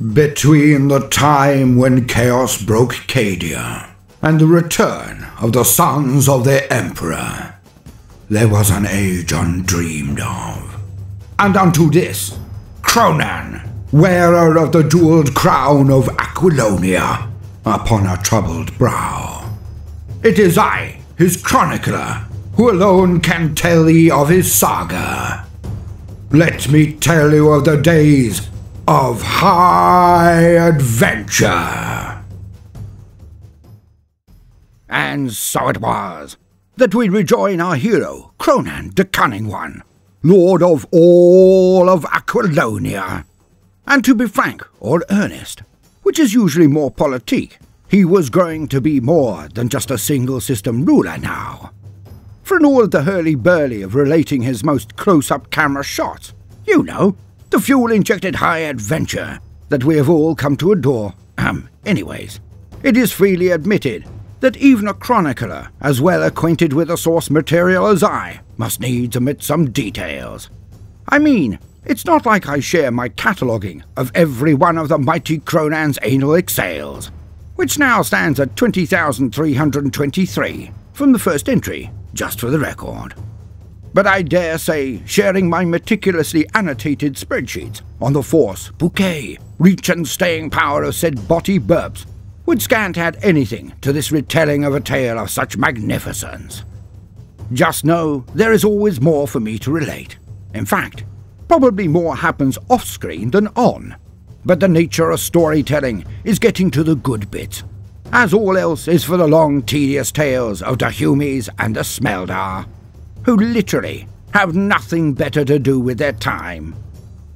Between the time when chaos broke Cadia and the return of the sons of the Emperor, there was an age undreamed of. And unto this, Kronan, wearer of the jeweled crown of Aquilonia, upon a troubled brow. It is I, his chronicler, who alone can tell thee of his saga. Let me tell you of the days of high adventure. And so it was that we rejoin our hero, Kronan the Cunning One, Lord of all of Aquilonia. And to be frank or earnest, which is usually more politique, he was growing to be more than just a single system ruler now. For all the hurly-burly of relating his most close-up camera shots, you know, the fuel-injected high adventure that we have all come to adore. Um, anyways, it is freely admitted that even a chronicler as well acquainted with the source material as I must needs omit some details. I mean, it's not like I share my cataloguing of every one of the mighty Kronan's anal exhales, which now stands at 20,323 from the first entry, just for the record but I dare say sharing my meticulously annotated spreadsheets on the force, bouquet, reach and staying power of said body burps would scant add anything to this retelling of a tale of such magnificence. Just know there is always more for me to relate. In fact, probably more happens off screen than on. But the nature of storytelling is getting to the good bits, as all else is for the long, tedious tales of the Humies and the Smeldar who literally have nothing better to do with their time.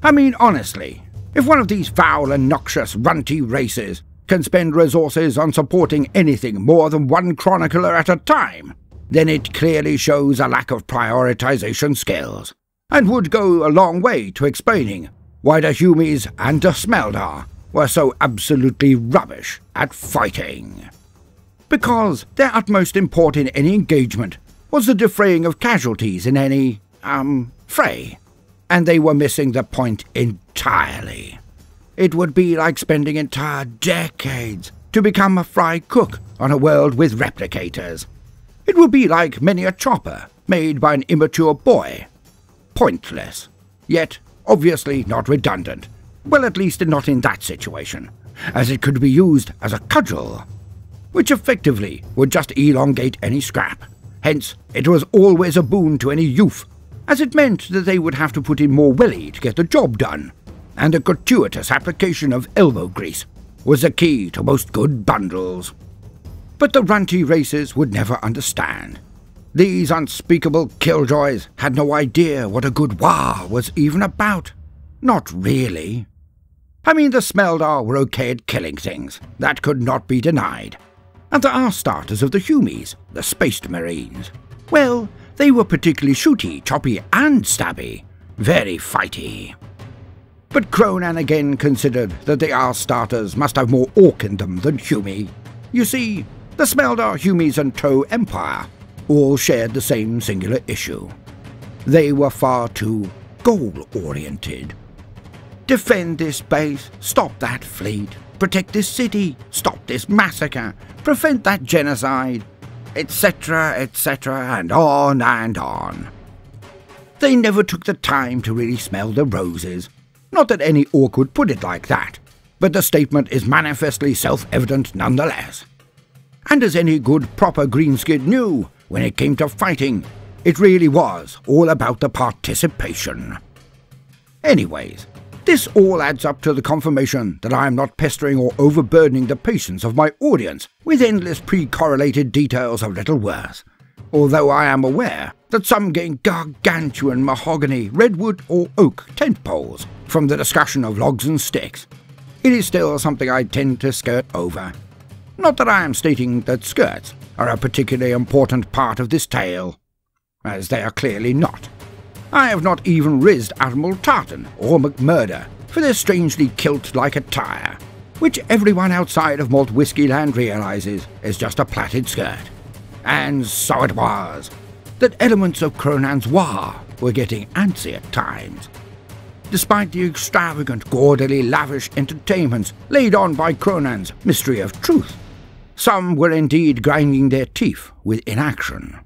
I mean, honestly, if one of these foul and noxious runty races can spend resources on supporting anything more than one chronicler at a time, then it clearly shows a lack of prioritization skills, and would go a long way to explaining why the Humies and the Smeldar were so absolutely rubbish at fighting. Because their utmost import in any engagement was the defraying of casualties in any, um, fray. And they were missing the point entirely. It would be like spending entire decades to become a fry cook on a world with replicators. It would be like many a chopper made by an immature boy. Pointless, yet obviously not redundant. Well, at least not in that situation, as it could be used as a cudgel, which effectively would just elongate any scrap. Hence, it was always a boon to any youth, as it meant that they would have to put in more willy to get the job done, and a gratuitous application of elbow grease was the key to most good bundles. But the runty races would never understand. These unspeakable killjoys had no idea what a good war was even about. Not really. I mean, the Smeldar were okay at killing things. That could not be denied. And there are starters of the Humies, the Spaced Marines. Well, they were particularly shooty, choppy, and stabby. Very fighty. But Kronan again considered that the Arse starters must have more orc in them than Humie. You see, the Smeldar, Humies, and Tau Empire all shared the same singular issue. They were far too goal-oriented. Defend this base, stop that fleet, protect this city, stop this massacre, prevent that genocide, etc., etc., and on and on. They never took the time to really smell the roses. Not that any orc would put it like that, but the statement is manifestly self-evident nonetheless. And as any good proper greenskin knew, when it came to fighting, it really was all about the participation. Anyways, this all adds up to the confirmation that I am not pestering or overburdening the patience of my audience with endless pre-correlated details of little worth, although I am aware that some gain gargantuan mahogany, redwood or oak tent poles from the discussion of logs and sticks. It is still something I tend to skirt over. Not that I am stating that skirts are a particularly important part of this tale, as they are clearly not. I have not even rizzed Admiral Tartan or McMurder for their strangely kilt-like attire, which everyone outside of Malt Whiskey Land realizes is just a plaited skirt. And so it was that elements of Kronan's War were getting antsy at times. despite the extravagant, gaudily lavish entertainments laid on by Kronan's Mystery of Truth. Some were indeed grinding their teeth with inaction.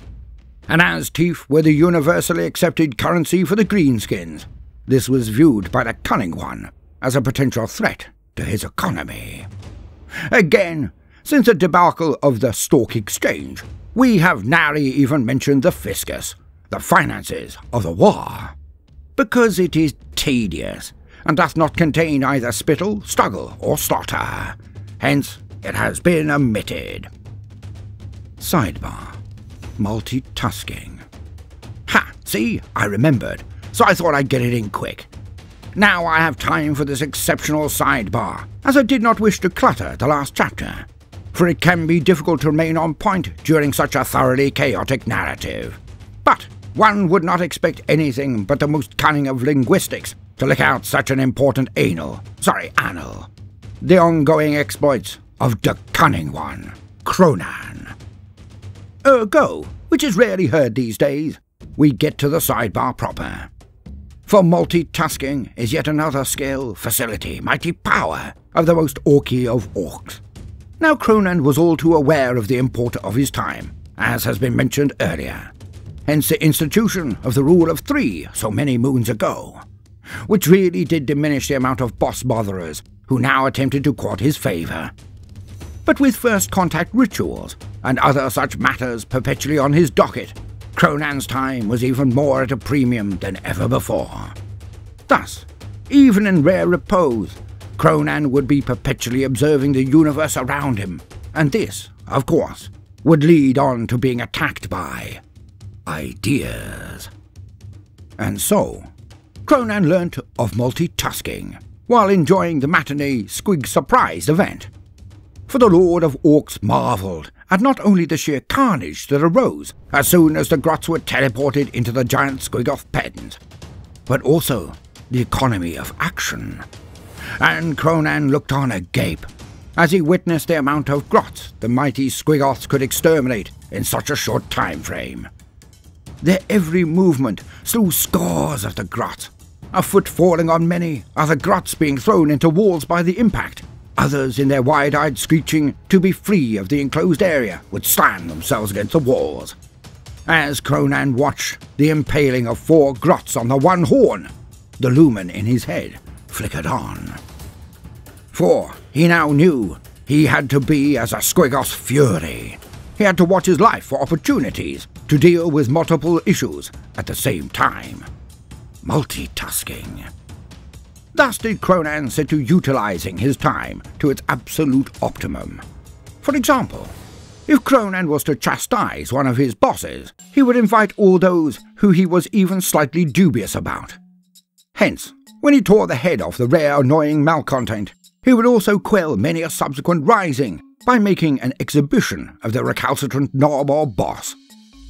And as teeth were the universally accepted currency for the greenskins, this was viewed by the cunning one as a potential threat to his economy. Again, since the debacle of the Stock Exchange, we have nary even mentioned the fiscus, the finances of the war, because it is tedious and doth not contain either spittle, struggle, or slaughter. Hence, it has been omitted. Sidebar Multitasking. Ha! See, I remembered, so I thought I'd get it in quick. Now I have time for this exceptional sidebar, as I did not wish to clutter the last chapter, for it can be difficult to remain on point during such a thoroughly chaotic narrative. But one would not expect anything but the most cunning of linguistics to lick out such an important anal, sorry, anal. The ongoing exploits of the cunning one, Cronan. Ergo, which is rarely heard these days, we get to the sidebar proper. For multitasking is yet another skill, facility, mighty power of the most orky of orcs. Now Kronan was all too aware of the import of his time, as has been mentioned earlier. Hence the institution of the rule of three so many moons ago, which really did diminish the amount of boss botherers who now attempted to court his favour. But with first contact rituals and other such matters perpetually on his docket, Kronan's time was even more at a premium than ever before. Thus, even in rare repose, Kronan would be perpetually observing the universe around him, and this, of course, would lead on to being attacked by ideas. And so, Kronan learnt of multitasking while enjoying the matinee Squig surprise event. For the Lord of Orcs marvelled at not only the sheer carnage that arose as soon as the grots were teleported into the giant Squiggoth pens, but also the economy of action. And Kronan looked on agape as he witnessed the amount of grots the mighty Squiggoths could exterminate in such a short time frame. Their every movement slew scores of the grots, a foot falling on many, other grots being thrown into walls by the impact, Others, in their wide eyed screeching to be free of the enclosed area, would slam themselves against the walls. As Kronan watched the impaling of four grots on the one horn, the lumen in his head flickered on. For he now knew he had to be as a Squiggoth fury. He had to watch his life for opportunities to deal with multiple issues at the same time. Multitasking. Thus did Kronan set to utilizing his time to its absolute optimum. For example, if Kronan was to chastise one of his bosses, he would invite all those who he was even slightly dubious about. Hence, when he tore the head off the rare annoying malcontent, he would also quell many a subsequent rising by making an exhibition of the recalcitrant knob or boss.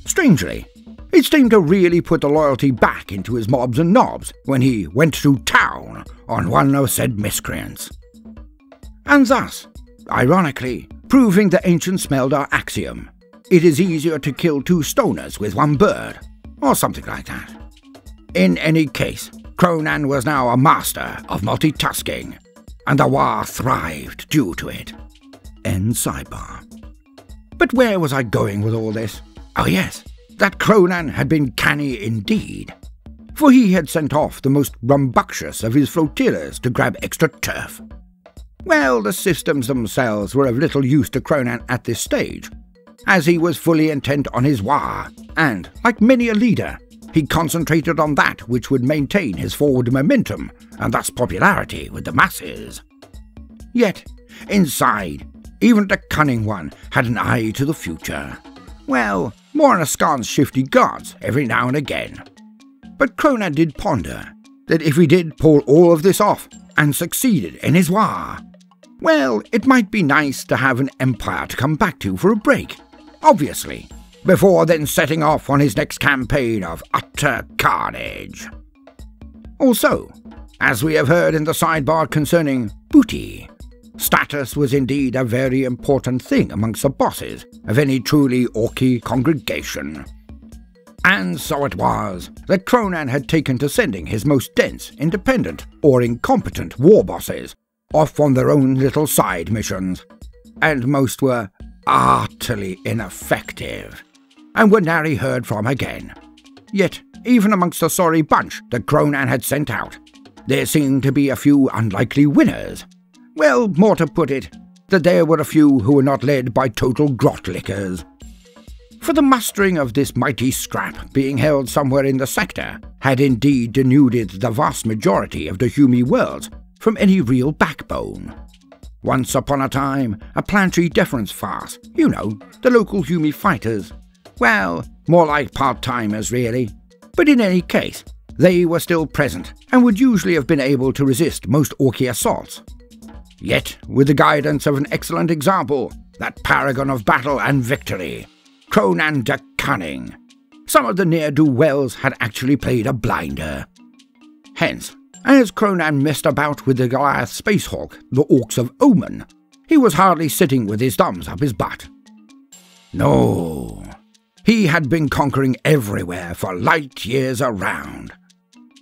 Strangely, it seemed to really put the loyalty back into his mobs and knobs when he went to town on one of said miscreants. And thus, ironically, proving the ancient Smeldar axiom it is easier to kill two stoners with one bird, or something like that. In any case, Kronan was now a master of multitasking, and the war thrived due to it. End sidebar. But where was I going with all this? Oh, yes, that Kronan had been canny indeed, for he had sent off the most rambunctious of his flotillas to grab extra turf. Well, the systems themselves were of little use to Kronan at this stage, as he was fully intent on his war, and, like many a leader, he concentrated on that which would maintain his forward momentum and thus popularity with the masses. Yet, inside, even the cunning one had an eye to the future. Well, more on askance shifty gods every now and again. But Kronan did ponder that if he did pull all of this off and succeeded in his war, well, it might be nice to have an empire to come back to for a break, obviously, before then setting off on his next campaign of utter carnage. Also, as we have heard in the sidebar concerning booty, Status was indeed a very important thing amongst the bosses of any truly orky congregation. And so it was that Kronan had taken to sending his most dense, independent, or incompetent war bosses off on their own little side missions. And most were utterly ineffective, and were nary heard from again. Yet, even amongst the sorry bunch that Kronan had sent out, there seemed to be a few unlikely winners. Well, more to put it, that there were a few who were not led by total grotlickers. For the mustering of this mighty scrap being held somewhere in the sector had indeed denuded the vast majority of the Humy worlds from any real backbone. Once upon a time, a planetary deference farce, you know, the local Humy fighters. Well, more like part-timers really. But in any case, they were still present and would usually have been able to resist most Orky assaults. Yet, with the guidance of an excellent example, that paragon of battle and victory, Kronan Da Kunnin, some of the ne'er-do-wells had actually played a blinder. Hence, as Kronan messed about with the Goliath Space Hulk, the Orcs of Omen, he was hardly sitting with his thumbs up his butt. No, he had been conquering everywhere for light years around.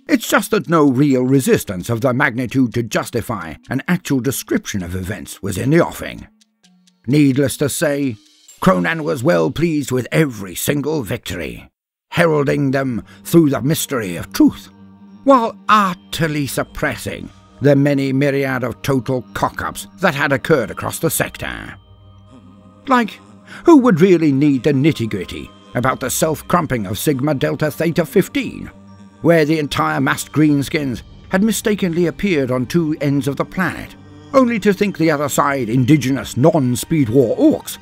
It's just that no real resistance of the magnitude to justify an actual description of events was in the offing. Needless to say, Kronan was well pleased with every single victory, heralding them through the mystery of truth, while utterly suppressing the many myriad of total cock-ups that had occurred across the sector. Like, who would really need the nitty-gritty about the self-crumping of Sigma Delta Theta 15, where the entire massed greenskins had mistakenly appeared on two ends of the planet, only to think the other side indigenous non-speed war orcs.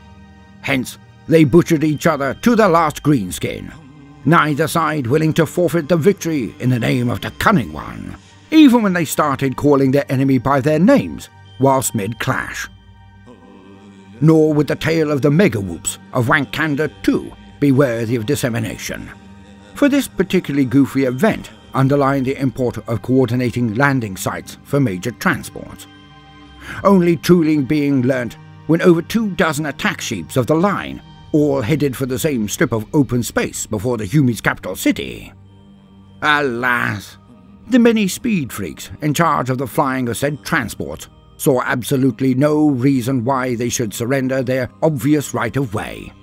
Hence, they butchered each other to the last greenskin, neither side willing to forfeit the victory in the name of the Cunning One, even when they started calling their enemy by their names whilst mid-clash. Nor would the tale of the mega whoops of Wankanda 2 be worthy of dissemination. For this particularly goofy event underlined the import of coordinating landing sites for major transports. Only truly being learnt when over two dozen attack ships of the line all headed for the same strip of open space before the Humy's capital city. Alas, the many speed freaks in charge of the flying of said transports saw absolutely no reason why they should surrender their obvious right of way.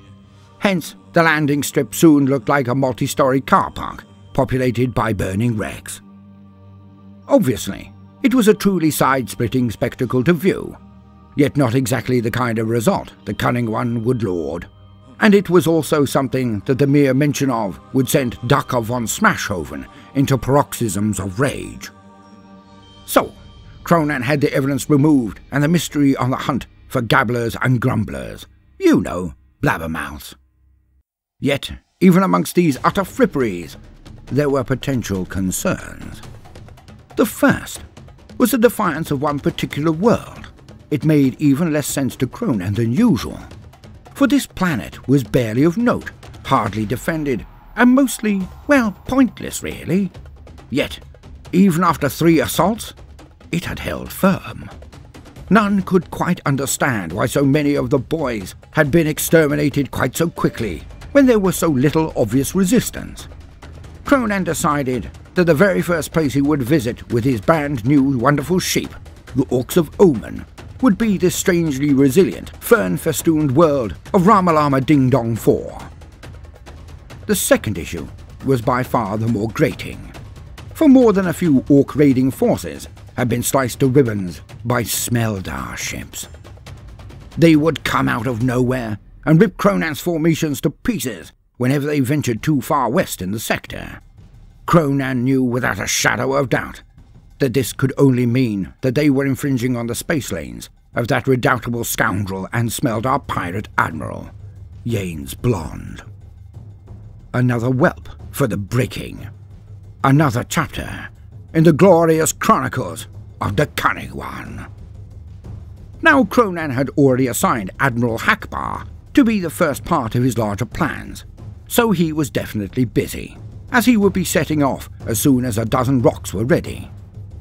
Hence, the landing strip soon looked like a multi story car park populated by burning wrecks. Obviously, it was a truly side splitting spectacle to view, yet not exactly the kind of result the cunning one would laud. And it was also something that the mere mention of would send Ducker von Smashhoven into paroxysms of rage. So, Kronan had the evidence removed and the mystery on the hunt for gabblers and grumblers. You know, blabbermouths. Yet, even amongst these utter fripperies, there were potential concerns. The first was the defiance of one particular world. It made even less sense to Kronan than usual, for this planet was barely of note, hardly defended, and mostly, well, pointless really. Yet, even after three assaults, it had held firm. None could quite understand why so many of the boys had been exterminated quite so quickly when there was so little obvious resistance. Kronan decided that the very first place he would visit with his brand new wonderful sheep, the Orcs of Omen, would be this strangely resilient, fern-festooned world of Ramalama Ding Dong 4. The second issue was by far the more grating, for more than a few Orc raiding forces had been sliced to ribbons by Smeldar ships. They would come out of nowhere and rip Kronan's formations to pieces whenever they ventured too far west in the sector. Kronan knew without a shadow of doubt that this could only mean that they were infringing on the space lanes of that redoubtable scoundrel and Smeldar pirate admiral, Yanes Blonde. Another whelp for the breaking. Another chapter in the glorious chronicles of the Cunning One. Now Kronan had already assigned Admiral Hackbar to be the first part of his larger plans, so he was definitely busy, as he would be setting off as soon as a dozen rocks were ready.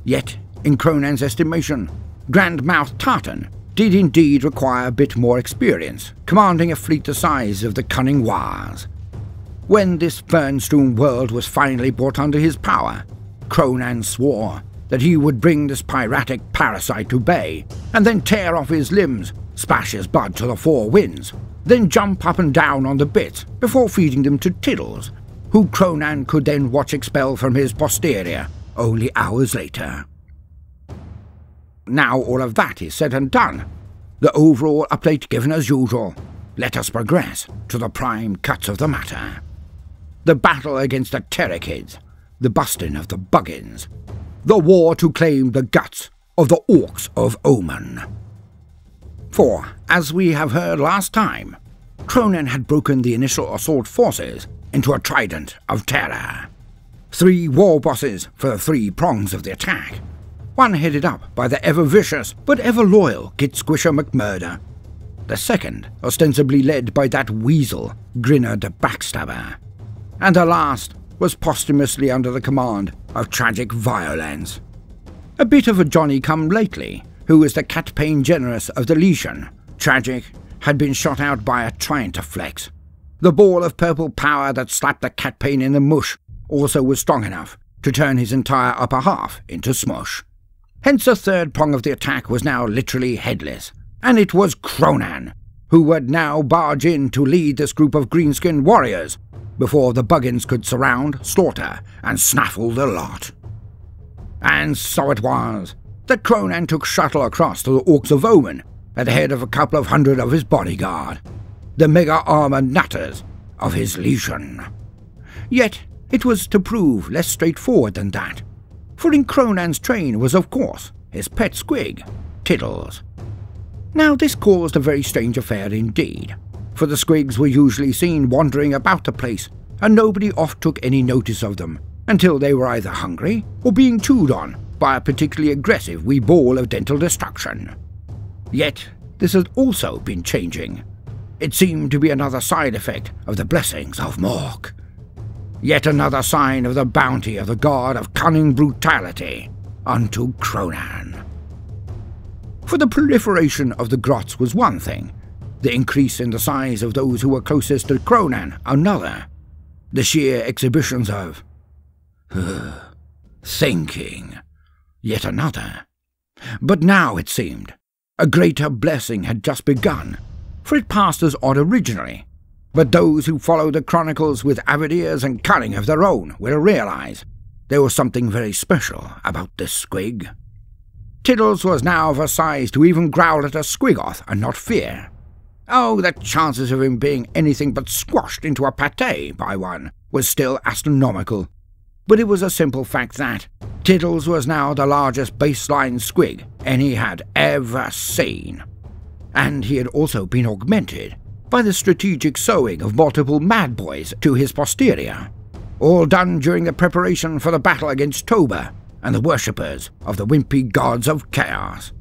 Yet, in Kronan's estimation, Grand Mouth Tartan did indeed require a bit more experience, commanding a fleet the size of the Cunning Wars. When this fern-strewn world was finally brought under his power, Kronan swore that he would bring this piratic parasite to bay, and then tear off his limbs, splash his blood to the four winds, then jump up and down on the bit before feeding them to Tiddles, who Kronan could then watch expel from his posterior only hours later. Now all of that is said and done. The overall update given as usual. Let us progress to the prime cuts of the matter. The battle against the Terrorkids, the busting of the Buggins, the war to claim the guts of the Orcs of Omen. For, as we have heard last time, Kronan had broken the initial assault forces into a trident of terror. Three war bosses for the three prongs of the attack. One headed up by the ever vicious but ever loyal Git Squisher McMurder. The second ostensibly led by that weasel, Grinner the Backstabber. And the last was posthumously under the command of tragic violence. A bit of a Johnny come lately, who was the cat pain generous of the Legion. Tragic had been shot out by a Tyrannofex. The ball of purple power that slapped the cat pain in the mush also was strong enough to turn his entire upper half into smush. Hence the third prong of the attack was now literally headless, and it was Kronan, who would now barge in to lead this group of green-skinned warriors before the Buggins could surround, slaughter, and snaffle the lot. And so it was that Kronan took shuttle across to the Orcs of Omen at the head of a couple of hundred of his bodyguard, the mega armored nutters of his legion. Yet it was to prove less straightforward than that, for in Kronan's train was of course his pet squig, Tiddles. Now this caused a very strange affair indeed for the squigs were usually seen wandering about the place, and nobody oft took any notice of them, until they were either hungry or being chewed on by a particularly aggressive wee ball of dental destruction. Yet, this has also been changing. It seemed to be another side effect of the blessings of Mork. Yet another sign of the bounty of the god of cunning brutality unto Kronan. For the proliferation of the grots was one thing, the increase in the size of those who were closest to Kronan another, the sheer exhibitions of thinking yet another. But now, it seemed, a greater blessing had just begun, for it passed as odd originally. But those who follow the chronicles with avid ears and cunning of their own will realize there was something very special about this squig. Tiddles was now of a size to even growl at a squiggoth and not fear. Oh, the chances of him being anything but squashed into a pate by one was still astronomical. But it was a simple fact that Tiddles was now the largest baseline squig any had ever seen. And he had also been augmented by the strategic sewing of multiple mad boys to his posterior, all done during the preparation for the battle against Toba and the worshippers of the wimpy gods of chaos.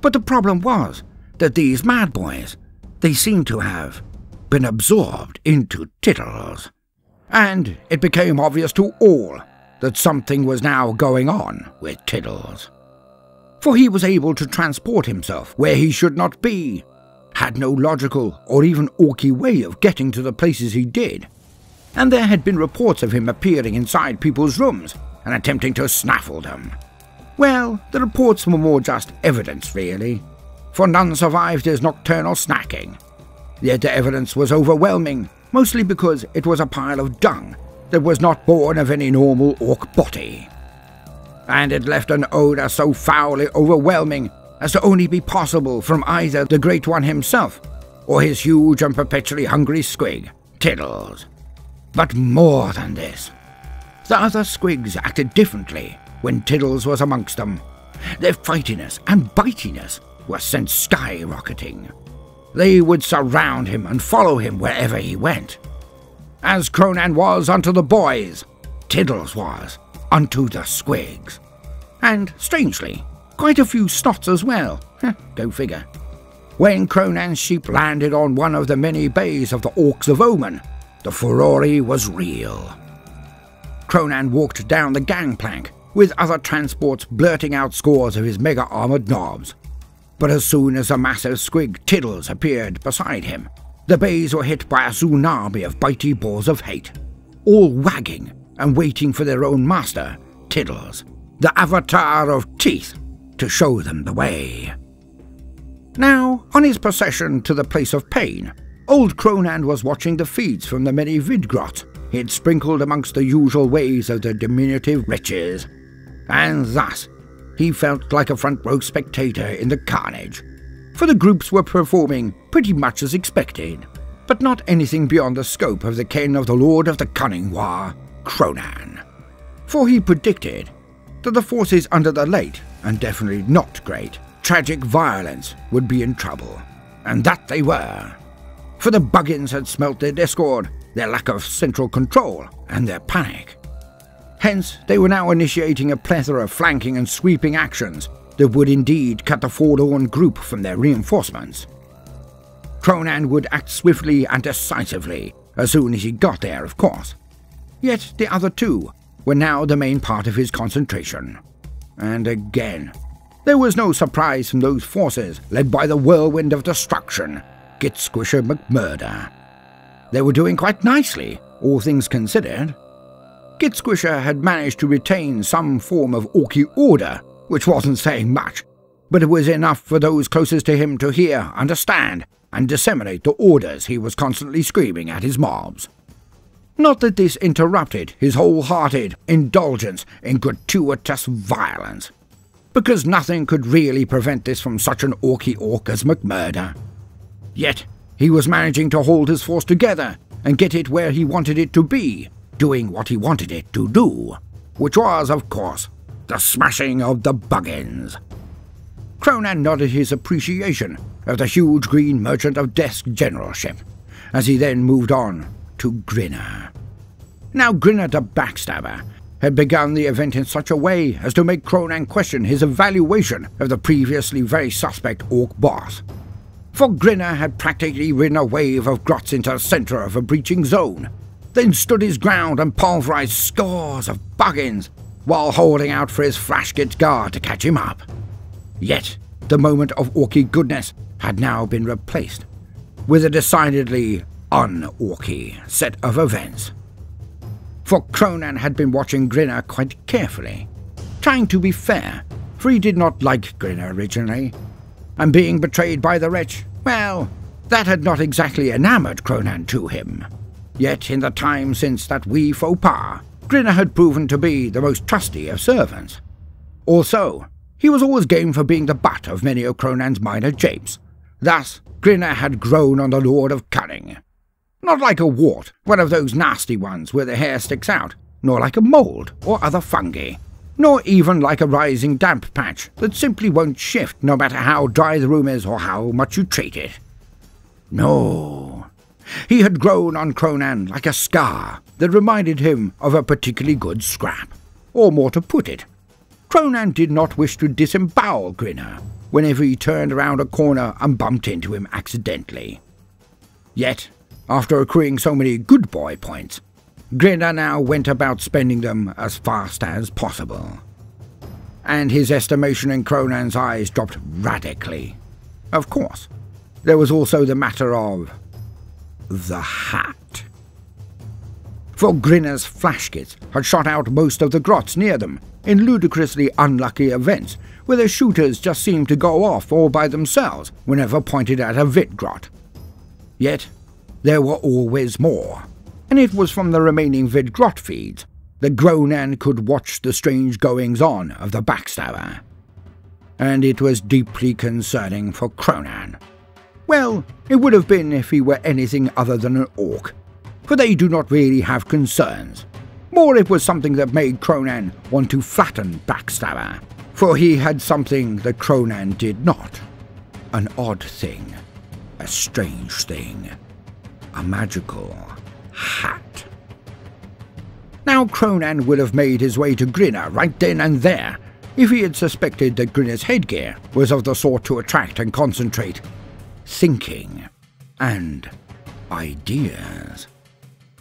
But the problem was that these mad boys they seemed to have been absorbed into Tiddles. And it became obvious to all that something was now going on with Tiddles. For he was able to transport himself where he should not be, had no logical or even orky way of getting to the places he did. And there had been reports of him appearing inside people's rooms and attempting to snaffle them. Well, the reports were more just evidence, really for none survived his nocturnal snacking. Yet the evidence was overwhelming, mostly because it was a pile of dung that was not born of any normal orc body. And it left an odour so foully overwhelming as to only be possible from either the Great One himself or his huge and perpetually hungry squig, Tiddles. But more than this, the other squigs acted differently when Tiddles was amongst them. Their fightiness and bitiness were sent skyrocketing. They would surround him and follow him wherever he went. As Kronan was unto the boys, Tiddles was unto the squigs. And, strangely, quite a few snots as well. Go figure. When Kronan's sheep landed on one of the many bays of the Orcs of Omen, the furore was real. Kronan walked down the gangplank, with other transports blurting out scores of his mega-armoured knobs. But as soon as a massive squig Tiddles appeared beside him, the bays were hit by a tsunami of bitey balls of hate, all wagging and waiting for their own master, Tiddles, the avatar of teeth, to show them the way. Now, on his procession to the place of pain, old Kronan was watching the feeds from the many vidgrots he had sprinkled amongst the usual ways of the diminutive wretches, and thus he felt like a front row spectator in the carnage, for the groups were performing pretty much as expected, but not anything beyond the scope of the ken of the Lord of the Cunning War, Kronan. For he predicted that the forces under the late, and definitely not great, tragic violence would be in trouble, and that they were. For the Buggins had smelt their discord, their lack of central control, and their panic. Hence, they were now initiating a plethora of flanking and sweeping actions that would indeed cut the forlorn group from their reinforcements. Kronan would act swiftly and decisively as soon as he got there, of course. Yet the other two were now the main part of his concentration. And again, there was no surprise from those forces led by the whirlwind of destruction, Git Squisher McMurder. They were doing quite nicely, all things considered. Git Squisher had managed to retain some form of Orky order, which wasn't saying much, but it was enough for those closest to him to hear, understand, and disseminate the orders he was constantly screaming at his mobs. Not that this interrupted his wholehearted indulgence in gratuitous violence, because nothing could really prevent this from such an orky orc as McMurder. Yet he was managing to hold his force together and get it where he wanted it to be, doing what he wanted it to do, which was, of course, the smashing of the Buggins. Kronan nodded his appreciation of the huge green merchant of desk generalship, as he then moved on to Grinner. Now Grinner the Backstabber had begun the event in such a way as to make Kronan question his evaluation of the previously very suspect Orc boss. For Grinner had practically ridden a wave of grots into the centre of a breaching zone, then stood his ground and pulverized scores of buggins while holding out for his flash git guard to catch him up. Yet, the moment of orky goodness had now been replaced with a decidedly un-orky set of events. For Kronan had been watching Grinner quite carefully, trying to be fair, for he did not like Grinner originally, and being betrayed by the wretch, well, that had not exactly enamoured Kronan to him. Yet in the time since that wee faux pas, Grinner had proven to be the most trusty of servants. Also, he was always game for being the butt of many of Kronan's minor japes. Thus, Grinner had grown on the Lord of Cunning. Not like a wart, one of those nasty ones where the hair sticks out, nor like a mould or other fungi, nor even like a rising damp patch that simply won't shift no matter how dry the room is or how much you treat it. No, he had grown on Kronan like a scar that reminded him of a particularly good scrap. Or more to put it, Kronan did not wish to disembowel Grinner whenever he turned around a corner and bumped into him accidentally. Yet, after accruing so many good boy points, Grinner now went about spending them as fast as possible. And his estimation in Kronan's eyes dropped radically. Of course, there was also the matter of the hat. For Grinner's flash gits had shot out most of the grots near them in ludicrously unlucky events where the shooters just seemed to go off all by themselves whenever pointed at a Vid grot. Yet, there were always more, and it was from the remaining Vid grot feeds that Kronan could watch the strange goings on of the backstabber. And it was deeply concerning for Kronan. Well, it would have been if he were anything other than an orc, for they do not really have concerns. More it was something that made Kronan want to flatten Backstabber, for he had something that Kronan did not. An odd thing, a strange thing, a magical hat. Now Kronan would have made his way to Grinner right then and there, if he had suspected that Grinner's headgear was of the sort to attract and concentrate thinking, and ideas.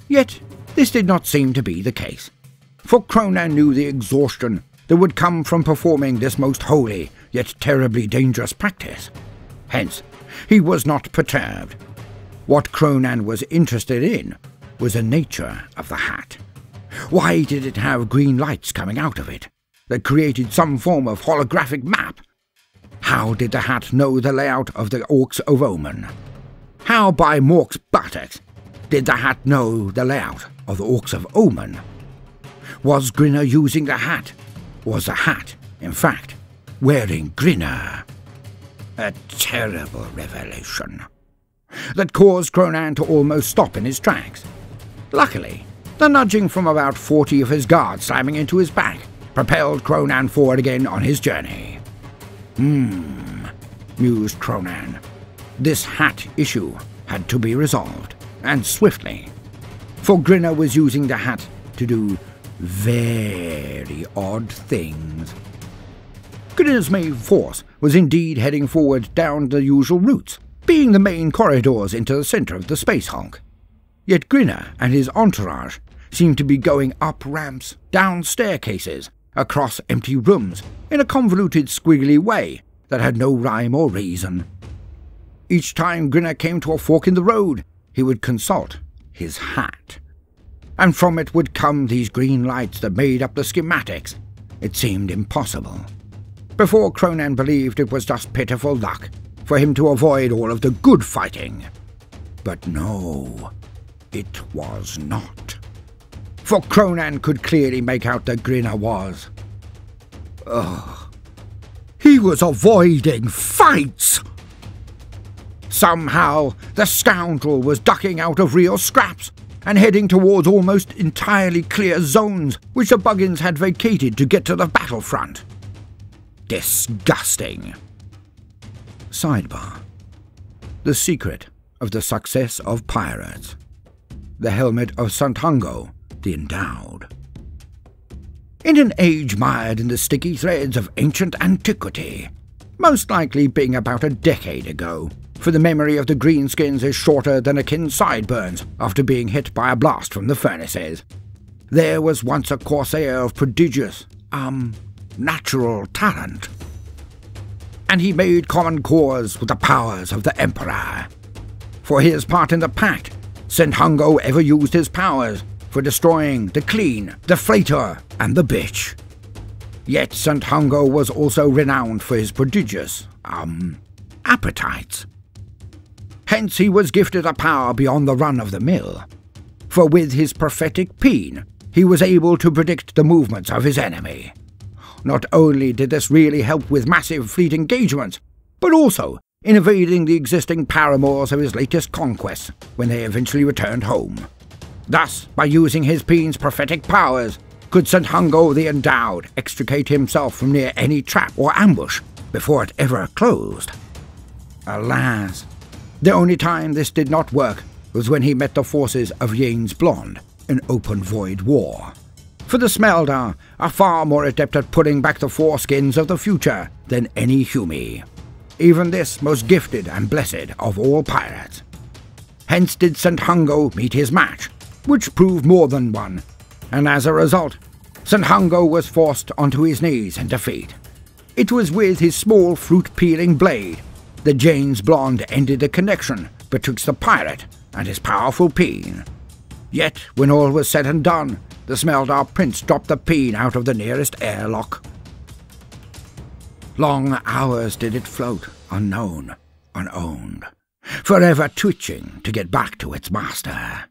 Yet this did not seem to be the case, for Kronan knew the exhaustion that would come from performing this most holy yet terribly dangerous practice. Hence, he was not perturbed. What Kronan was interested in was the nature of the hat. Why did it have green lights coming out of it that created some form of holographic map? How did the hat know the layout of the Orcs of Omen? How by Mork's buttocks did the hat know the layout of the Orcs of Omen? Was Grinner using the hat? Was the hat, in fact, wearing Grinner? A terrible revelation that caused Kronan to almost stop in his tracks. Luckily, the nudging from about forty of his guards slamming into his back propelled Kronan forward again on his journey. Hmm, mused Kronan. This hat issue had to be resolved, and swiftly. For Grinner was using the hat to do very odd things. Grinner's main force was indeed heading forward down the usual routes, being the main corridors into the centre of the space hulk. Yet Grinner and his entourage seemed to be going up ramps, down staircases, across empty rooms, in a convoluted, squiggly way that had no rhyme or reason. Each time Grinner came to a fork in the road, he would consult his hat. And from it would come these green lights that made up the schematics. It seemed impossible. Before Kronan believed it was just pitiful luck for him to avoid all of the good fighting. But no, it was not. For Kronan could clearly make out that Grinner was. Ugh. He was avoiding fights! Somehow, the scoundrel was ducking out of real scraps and heading towards almost entirely clear zones which the Buggins had vacated to get to the battlefront. Disgusting. Sidebar The secret of the success of pirates. The helmet of St. Hungo, the endowed. In an age mired in the sticky threads of ancient antiquity, most likely being about a decade ago, for the memory of the greenskins is shorter than a kin's sideburns after being hit by a blast from the furnaces. There was once a corsair of prodigious, um, natural talent. And he made common cause with the powers of the Emperor. For his part in the pact, St. Hungo ever used his powers for destroying the clean, the flater, and the bitch. Yet St. Hungo was also renowned for his prodigious, um, appetites. Hence he was gifted a power beyond the run of the mill. For with his prophetic peen, he was able to predict the movements of his enemy. Not only did this really help with massive fleet engagements, but also in evading the existing paramours of his latest conquests when they eventually returned home. Thus, by using his peen's prophetic powers, could St. Hungo the Endowed extricate himself from near any trap or ambush before it ever closed. Alas, the only time this did not work was when he met the forces of Yanes Blonde in open void war. For the Smeldar are far more adept at pulling back the foreskins of the future than any Humi. Even this most gifted and blessed of all pirates. Hence did St. Hungo meet his match, which proved more than one, and as a result, St. Hungo was forced onto his knees in defeat. It was with his small fruit-peeling blade that James Blonde ended the connection betwixt the pirate and his powerful peen. Yet, when all was said and done, the Smeldar prince dropped the peen out of the nearest airlock. Long hours did it float, unknown, unowned, forever twitching to get back to its master.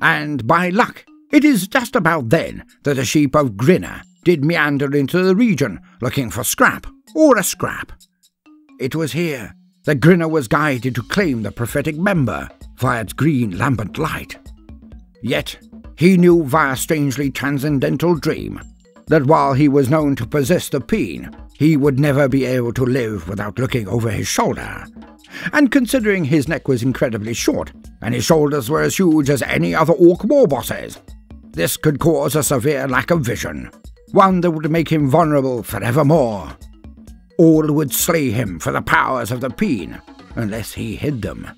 And by luck, it is just about then that a sheep of Grinner did meander into the region looking for scrap or a scrap. It was here that Grinner was guided to claim the prophetic member via its green lambent light. Yet he knew via strangely transcendental dream that while he was known to possess the peen, he would never be able to live without looking over his shoulder. And considering his neck was incredibly short, and his shoulders were as huge as any other orc war bosses, this could cause a severe lack of vision, one that would make him vulnerable forevermore. All would slay him for the powers of the peen, unless he hid them,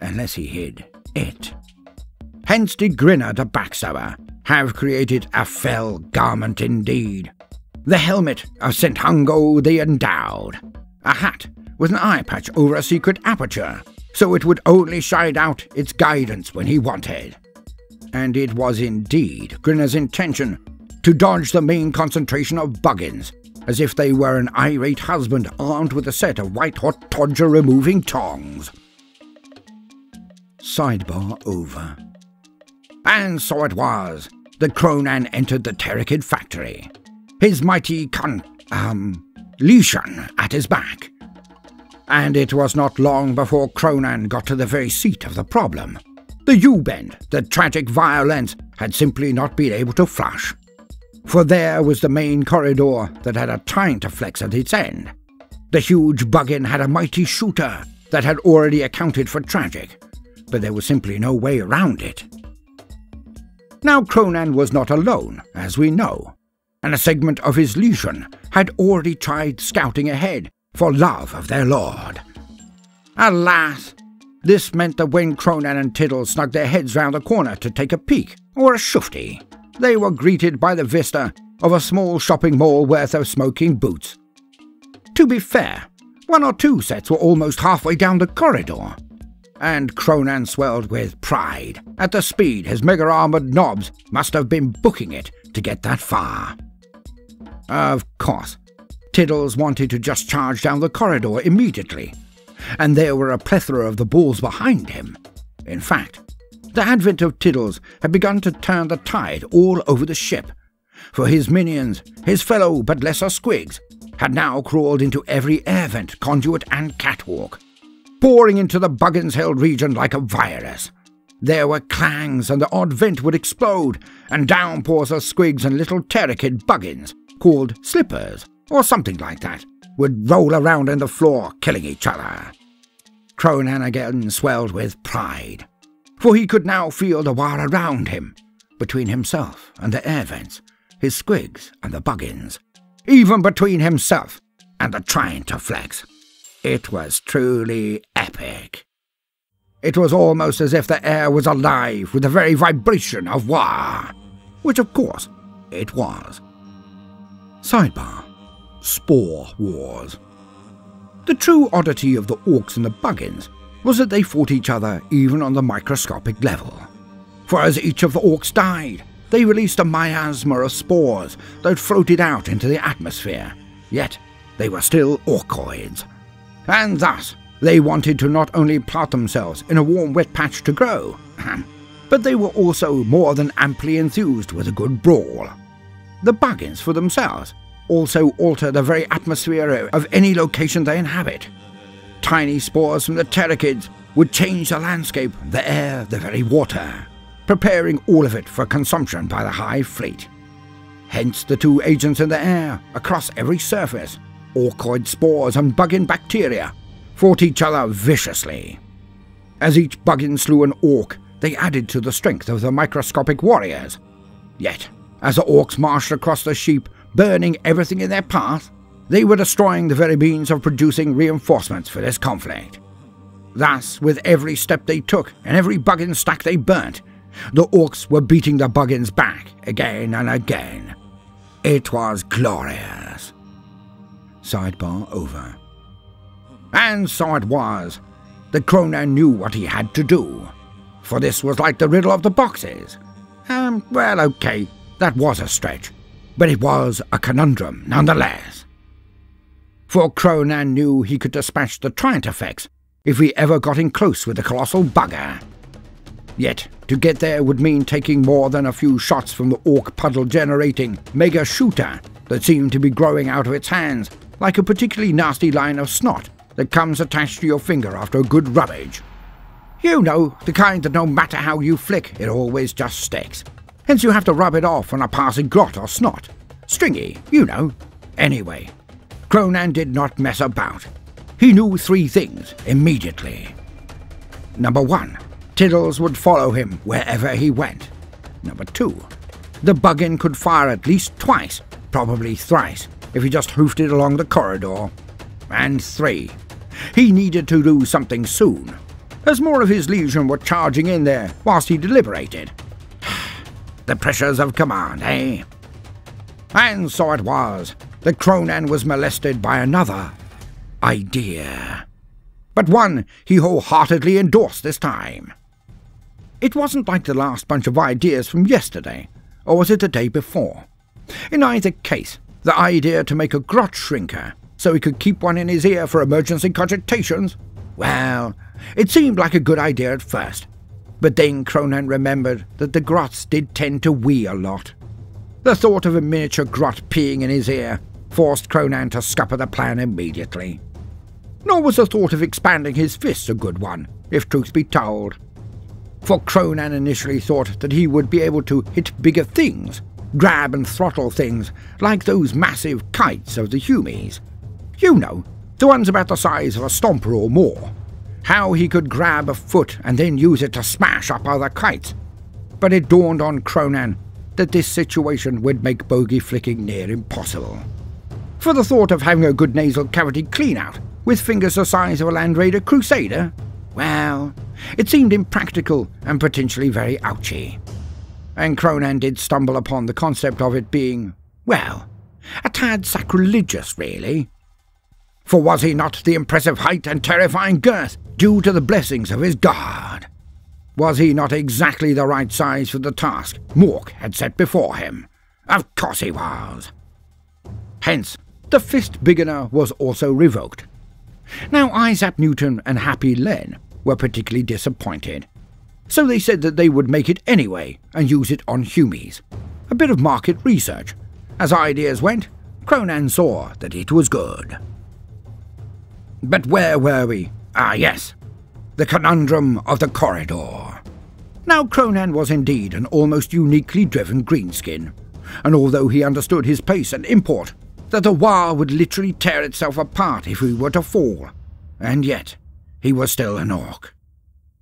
unless he hid it. Hence did Grinner the Backstabber have created a fell garment indeed. The helmet of St. Hungo the Endowed, a hat with an eye patch over a secret aperture, so it would only shine out its guidance when he wanted. And it was indeed Grinner's intention to dodge the main concentration of Buggins, as if they were an irate husband armed with a set of white-hot todger removing tongs. Sidebar over. And so it was that Kronan entered the Terrorkid factory, his mighty con... um... Lesion at his back. And it was not long before Kronan got to the very seat of the problem. The U-bend, the tragic violence, had simply not been able to flush. For there was the main corridor that had a Tyrannofex at its end. The huge buggin had a mighty shooter that had already accounted for tragic, but there was simply no way around it. Now Kronan was not alone, as we know, and a segment of his legion had already tried scouting ahead for love of their lord. Alas, this meant that when Kronan and Tiddles snuck their heads round the corner to take a peek, or a shufty, they were greeted by the vista of a small shopping mall worth of smoking boots. To be fair, one or two sets were almost halfway down the corridor, and Kronan swelled with pride at the speed his mega armored knobs must have been booking it to get that far. Of course, Tiddles wanted to just charge down the corridor immediately, and there were a plethora of the balls behind him. In fact, the advent of Tiddles had begun to turn the tide all over the ship, for his minions, his fellow but lesser squigs, had now crawled into every air vent, conduit, and catwalk, pouring into the Buggins held region like a virus. There were clangs, and the odd vent would explode, and downpours of squigs and little Terrorkid Buggins, called slippers, or something like that, would roll around on the floor, killing each other. Kronan again swelled with pride, for he could now feel the war around him, between himself and the air vents, his squigs and the buggins, even between himself and the Tyrannofex. It was truly epic. It was almost as if the air was alive with the very vibration of war, which of course it was. Sidebar Spore Wars. The true oddity of the orcs and the buggins was that they fought each other even on the microscopic level. For as each of the orcs died, they released a miasma of spores that floated out into the atmosphere, yet they were still orcoids. And thus, they wanted to not only plant themselves in a warm, wet patch to grow, but they were also more than amply enthused with a good brawl. The buggins, for themselves, also alter the very atmosphere of any location they inhabit. Tiny spores from the Terrorkids would change the landscape, the air, the very water, preparing all of it for consumption by the Hive Fleet. Hence the two agents in the air, across every surface, orcoid spores and buggin bacteria, fought each other viciously. As each buggin slew an orc, they added to the strength of the microscopic warriors. Yet, as the orcs marched across the sheep, burning everything in their path, they were destroying the very means of producing reinforcements for this conflict. Thus, with every step they took and every buggin stack they burnt, the orcs were beating the buggins back again and again. It was glorious. Sidebar over. And so it was that Kronan knew what he had to do, for this was like the riddle of the boxes. Um, well, okay, that was a stretch, but it was a conundrum nonetheless. For Kronan knew he could dispatch the Tyrannofex if he ever got in close with the colossal bugger. Yet, to get there would mean taking more than a few shots from the orc puddle generating mega shooter that seemed to be growing out of its hands, like a particularly nasty line of snot that comes attached to your finger after a good rubbage. You know, the kind that no matter how you flick, it always just sticks hence you have to rub it off on a passing glot or snot. Stringy, you know. Anyway, Kronan did not mess about. He knew three things immediately. Number one, Tiddles would follow him wherever he went. Number two, the buggin could fire at least twice, probably thrice, if he just hoofed it along the corridor. And three, he needed to do something soon, as more of his legion were charging in there whilst he deliberated the pressures of command, eh? And so it was that Kronan was molested by another idea. but one he wholeheartedly endorsed this time. It wasn't like the last bunch of ideas from yesterday, or was it the day before? In either case, the idea to make a grot shrinker so he could keep one in his ear for emergency cogitations, well, it seemed like a good idea at first. But then Kronan remembered that the grots did tend to wee a lot. The thought of a miniature grot peeing in his ear forced Kronan to scupper the plan immediately. Nor was the thought of expanding his fists a good one, if truth be told. For Kronan initially thought that he would be able to hit bigger things, grab and throttle things like those massive kites of the Humies. You know, the ones about the size of a stomper or more. How he could grab a foot and then use it to smash up other kites. But it dawned on Kronan that this situation would make bogey flicking near impossible. For the thought of having a good nasal cavity clean out with fingers the size of a Land Raider Crusader? Well, it seemed impractical and potentially very ouchy. And Kronan did stumble upon the concept of it being, well, a tad sacrilegious, really. For was he not the impressive height and terrifying girth due to the blessings of his god? Was he not exactly the right size for the task Mork had set before him? Of course he was. Hence, the fist beginner was also revoked, now, Isaac Newton and Happy Len were particularly disappointed, so they said that they would make it anyway and use it on Humies. A bit of market research. As ideas went, Kronan saw that it was good. But where were we? Ah, yes, the conundrum of the corridor. Now, Kronan was indeed an almost uniquely driven greenskin, and although he understood his pace and import, that the Wa would literally tear itself apart if he were to fall. And yet, he was still an orc.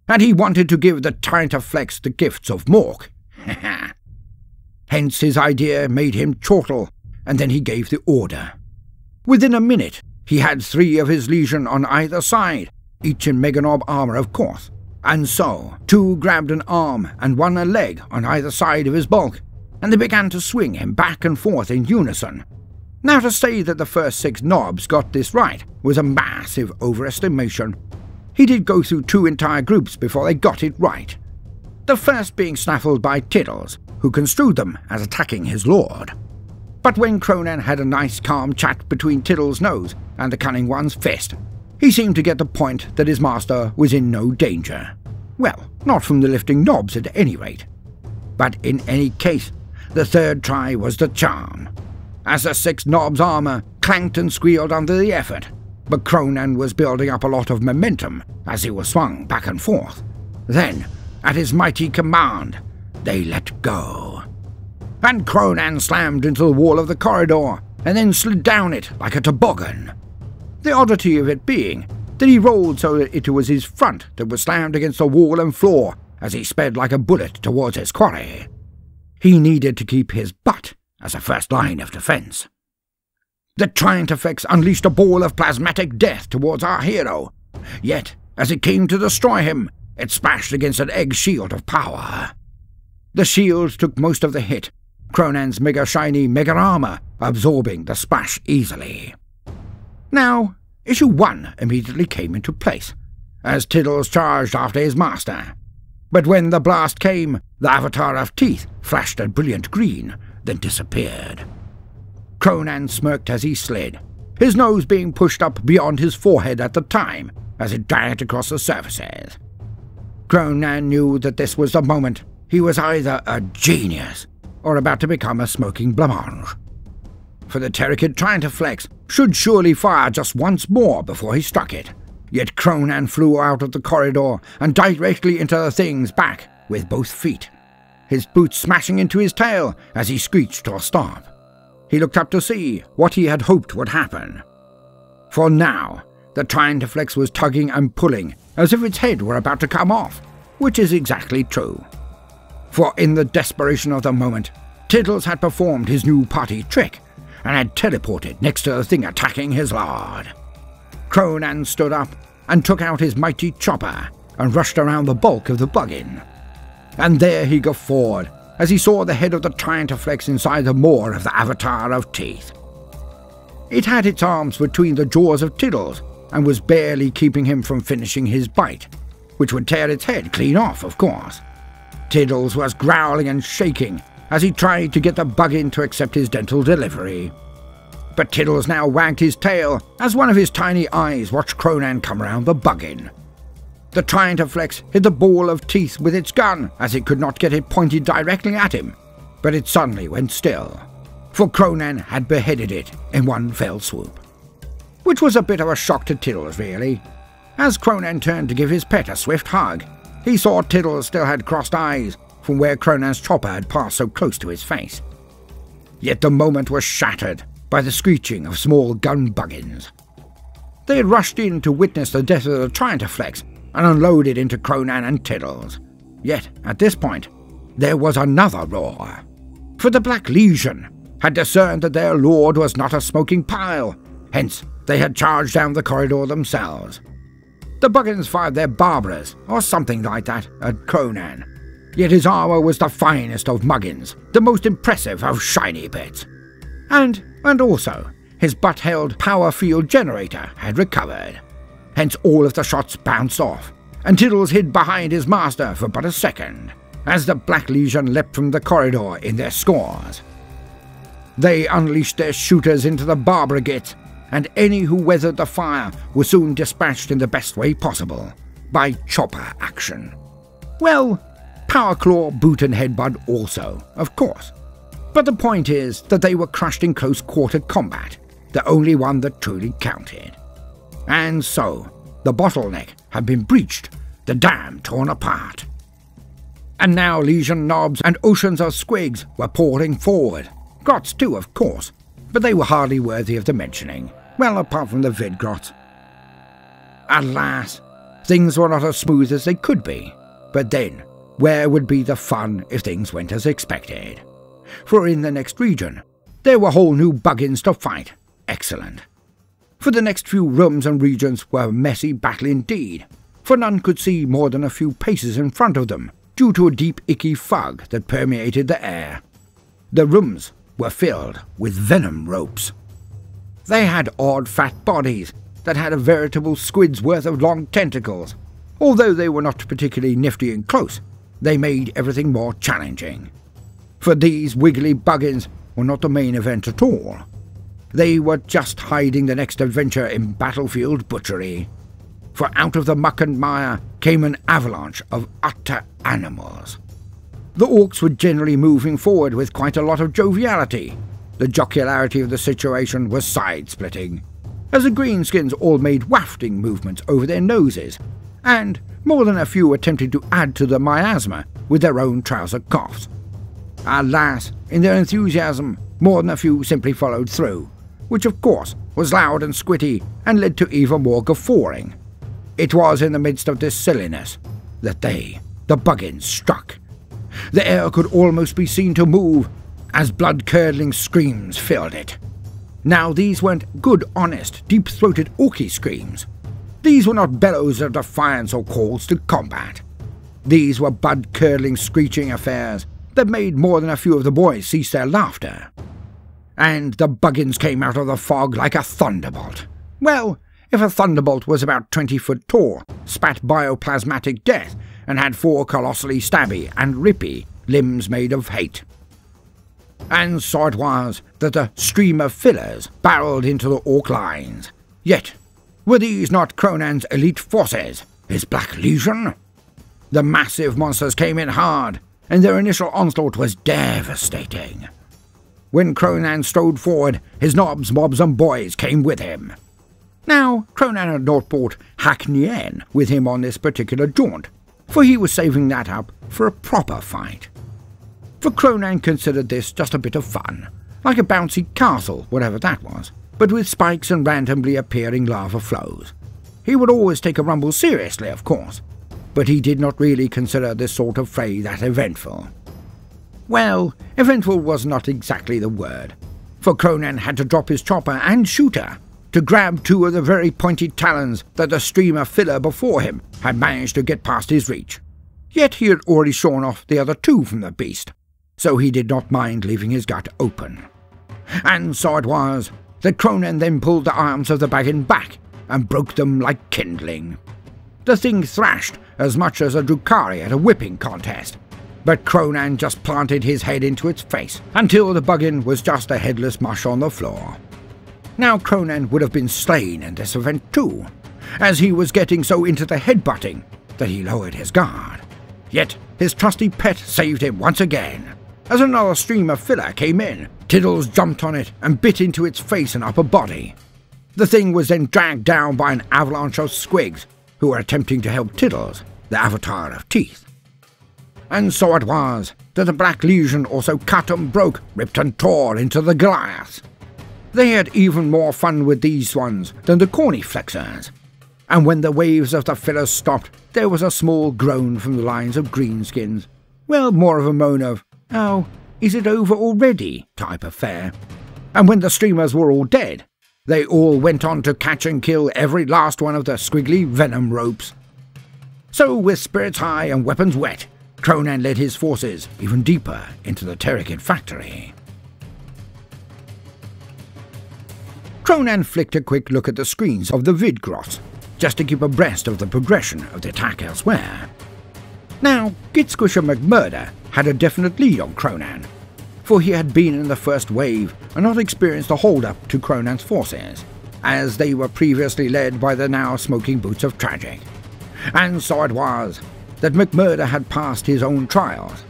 And he wanted to give the Flex the gifts of Mork. Hence his idea made him chortle, and then he gave the order. Within a minute, he had three of his legion on either side, each in Meganob armor, of course. And so, two grabbed an arm and one a leg on either side of his bulk, and they began to swing him back and forth in unison, now, to say that the first six knobs got this right was a massive overestimation. He did go through two entire groups before they got it right. The first being snaffled by Tiddles, who construed them as attacking his lord. But when Kronan had a nice calm chat between Tiddles' nose and the cunning one's fist, he seemed to get the point that his master was in no danger. Well, not from the lifting knobs at any rate. But in any case, the third try was the charm as the six knobs' armour clanked and squealed under the effort, but Kronan was building up a lot of momentum as he was swung back and forth. Then, at his mighty command, they let go. And Kronan slammed into the wall of the corridor and then slid down it like a toboggan. The oddity of it being that he rolled so that it was his front that was slammed against the wall and floor as he sped like a bullet towards his quarry. He needed to keep his butt as a first line of defense. The Tyrannofex unleashed a ball of plasmatic death towards our hero, yet, as it came to destroy him, it smashed against an egg shield of power. The shield took most of the hit, Kronan's mega shiny mega armor absorbing the splash easily. Now, issue 1 immediately came into place, as Tiddles charged after his master. But when the blast came, the avatar of teeth flashed a brilliant green, then disappeared. Kronan smirked as he slid, his nose being pushed up beyond his forehead at the time as it dragged across the surfaces. Kronan knew that this was the moment he was either a genius or about to become a smoking blancmange. For the Terrorkid Tyrannofex should surely fire just once more before he struck it. Yet Kronan flew out of the corridor and directly into the thing's back with both feet his boots smashing into his tail as he screeched a stop. He looked up to see what he had hoped would happen. For now, the Tyrannofex was tugging and pulling as if its head were about to come off, which is exactly true. For in the desperation of the moment, Tiddles had performed his new party trick and had teleported next to the thing attacking his lord. Kronan stood up and took out his mighty chopper and rushed around the bulk of the buggin and there he guffawed as he saw the head of the Tyrannofex inside the maw of the Avatar of Teeth. It had its arms between the jaws of Tiddles, and was barely keeping him from finishing his bite, which would tear its head clean off, of course. Tiddles was growling and shaking as he tried to get the buggin to accept his dental delivery. But Tiddles now wagged his tail as one of his tiny eyes watched Kronan come round the buggin. The Tyrannofex hit the ball of teeth with its gun as it could not get it pointed directly at him, but it suddenly went still, for Kronan had beheaded it in one fell swoop. Which was a bit of a shock to Tiddles, really. As Kronan turned to give his pet a swift hug, he saw Tiddles still had crossed eyes from where Kronan's chopper had passed so close to his face. Yet the moment was shattered by the screeching of small gun buggins. They had rushed in to witness the death of the Tyrannofex and unloaded into Kronan and Tiddles. Yet, at this point, there was another roar. For the Black Legion had discerned that their lord was not a smoking pile, hence they had charged down the corridor themselves. The Buggins fired their Barbaras, or something like that, at Kronan. Yet his armour was the finest of Muggins, the most impressive of shiny bits. And, and also, his butt-held power field generator had recovered. Hence all of the shots bounced off, and Tiddles hid behind his master for but a second, as the Black Legion leapt from the corridor in their scores. They unleashed their shooters into the Gate, and any who weathered the fire were soon dispatched in the best way possible, by chopper action. Well, Power Claw, Boot and Headbutt also, of course. But the point is that they were crushed in close quarter combat, the only one that truly counted. And so, the bottleneck had been breached, the dam torn apart. And now legion knobs and oceans of squigs were pouring forward. Grots too, of course, but they were hardly worthy of the mentioning. Well, apart from the Vidgrots. Alas, things were not as smooth as they could be. But then, where would be the fun if things went as expected? For in the next region, there were whole new buggins to fight. Excellent for the next few rooms and regions were a messy battle indeed, for none could see more than a few paces in front of them, due to a deep icky fog that permeated the air. The rooms were filled with Venomthropes. They had odd fat bodies that had a veritable squid's worth of long tentacles. Although they were not particularly nifty and close, they made everything more challenging. For these wiggly buggins were not the main event at all. They were just hiding the next adventure in battlefield butchery. For out of the muck and mire came an avalanche of utter animals. The orcs were generally moving forward with quite a lot of joviality. The jocularity of the situation was side-splitting, as the greenskins all made wafting movements over their noses, and more than a few attempted to add to the miasma with their own trouser coughs. Alas, in their enthusiasm, more than a few simply followed through, which of course was loud and squitty and led to even more guffawing. It was in the midst of this silliness that they, the Buggins, struck. The air could almost be seen to move as blood-curdling screams filled it. Now these weren't good, honest, deep-throated Orky screams. These were not bellows of defiance or calls to combat. These were blood-curdling, screeching affairs that made more than a few of the boys cease their laughter and the Buggins came out of the fog like a thunderbolt. Well, if a thunderbolt was about 20 foot tall, spat bioplasmatic death, and had four colossally stabby and rippy limbs made of hate. And so it was that the stream of fillers barreled into the Orc lines. Yet, were these not Kronan's elite forces, his Black Legion? The massive monsters came in hard, and their initial onslaught was devastating. When Kronan strode forward, his knobs, mobs, and boys came with him. Now, Kronan had not brought with him on this particular jaunt, for he was saving that up for a proper fight. For Kronan considered this just a bit of fun, like a bouncy castle, whatever that was, but with spikes and randomly appearing lava flows. He would always take a rumble seriously, of course, but he did not really consider this sort of fray that eventful. Well, eventful was not exactly the word, for Kronan had to drop his chopper and shooter to grab two of the very pointed talons that the streamer filler before him had managed to get past his reach. Yet he had already shorn off the other two from the beast, so he did not mind leaving his gut open. And so it was that Kronan then pulled the arms of the Baggin back and broke them like kindling. The thing thrashed as much as a Drukhari at a whipping contest, but Kronan just planted his head into its face until the buggin was just a headless mush on the floor. Now Kronan would have been slain in this event too, as he was getting so into the headbutting that he lowered his guard. Yet his trusty pet saved him once again. As another stream of filler came in, Tiddles jumped on it and bit into its face and upper body. The thing was then dragged down by an avalanche of squigs who were attempting to help Tiddles, the avatar of teeth. And so it was that the Black Legion also cut and broke, ripped and tore into the Goliaths. They had even more fun with these ones than the Carnifexes. And when the waves of the fillers stopped, there was a small groan from the lines of greenskins. Well, more of a moan of, oh, is it over already type affair. And when the streamers were all dead, they all went on to catch and kill every last one of the squiggly Venomthropes. So, with spirits high and weapons wet, Kronan led his forces even deeper into the Terrorkid factory. Kronan flicked a quick look at the screens of the Vidgrots, just to keep abreast of the progression of the attack elsewhere. Now, Gitsquisher McMurder had a definite lead on Kronan, for he had been in the first wave and not experienced a hold-up to Kronan's forces, as they were previously led by the now smoking boots of Tragic. And so it was that McMurder had passed his own trials.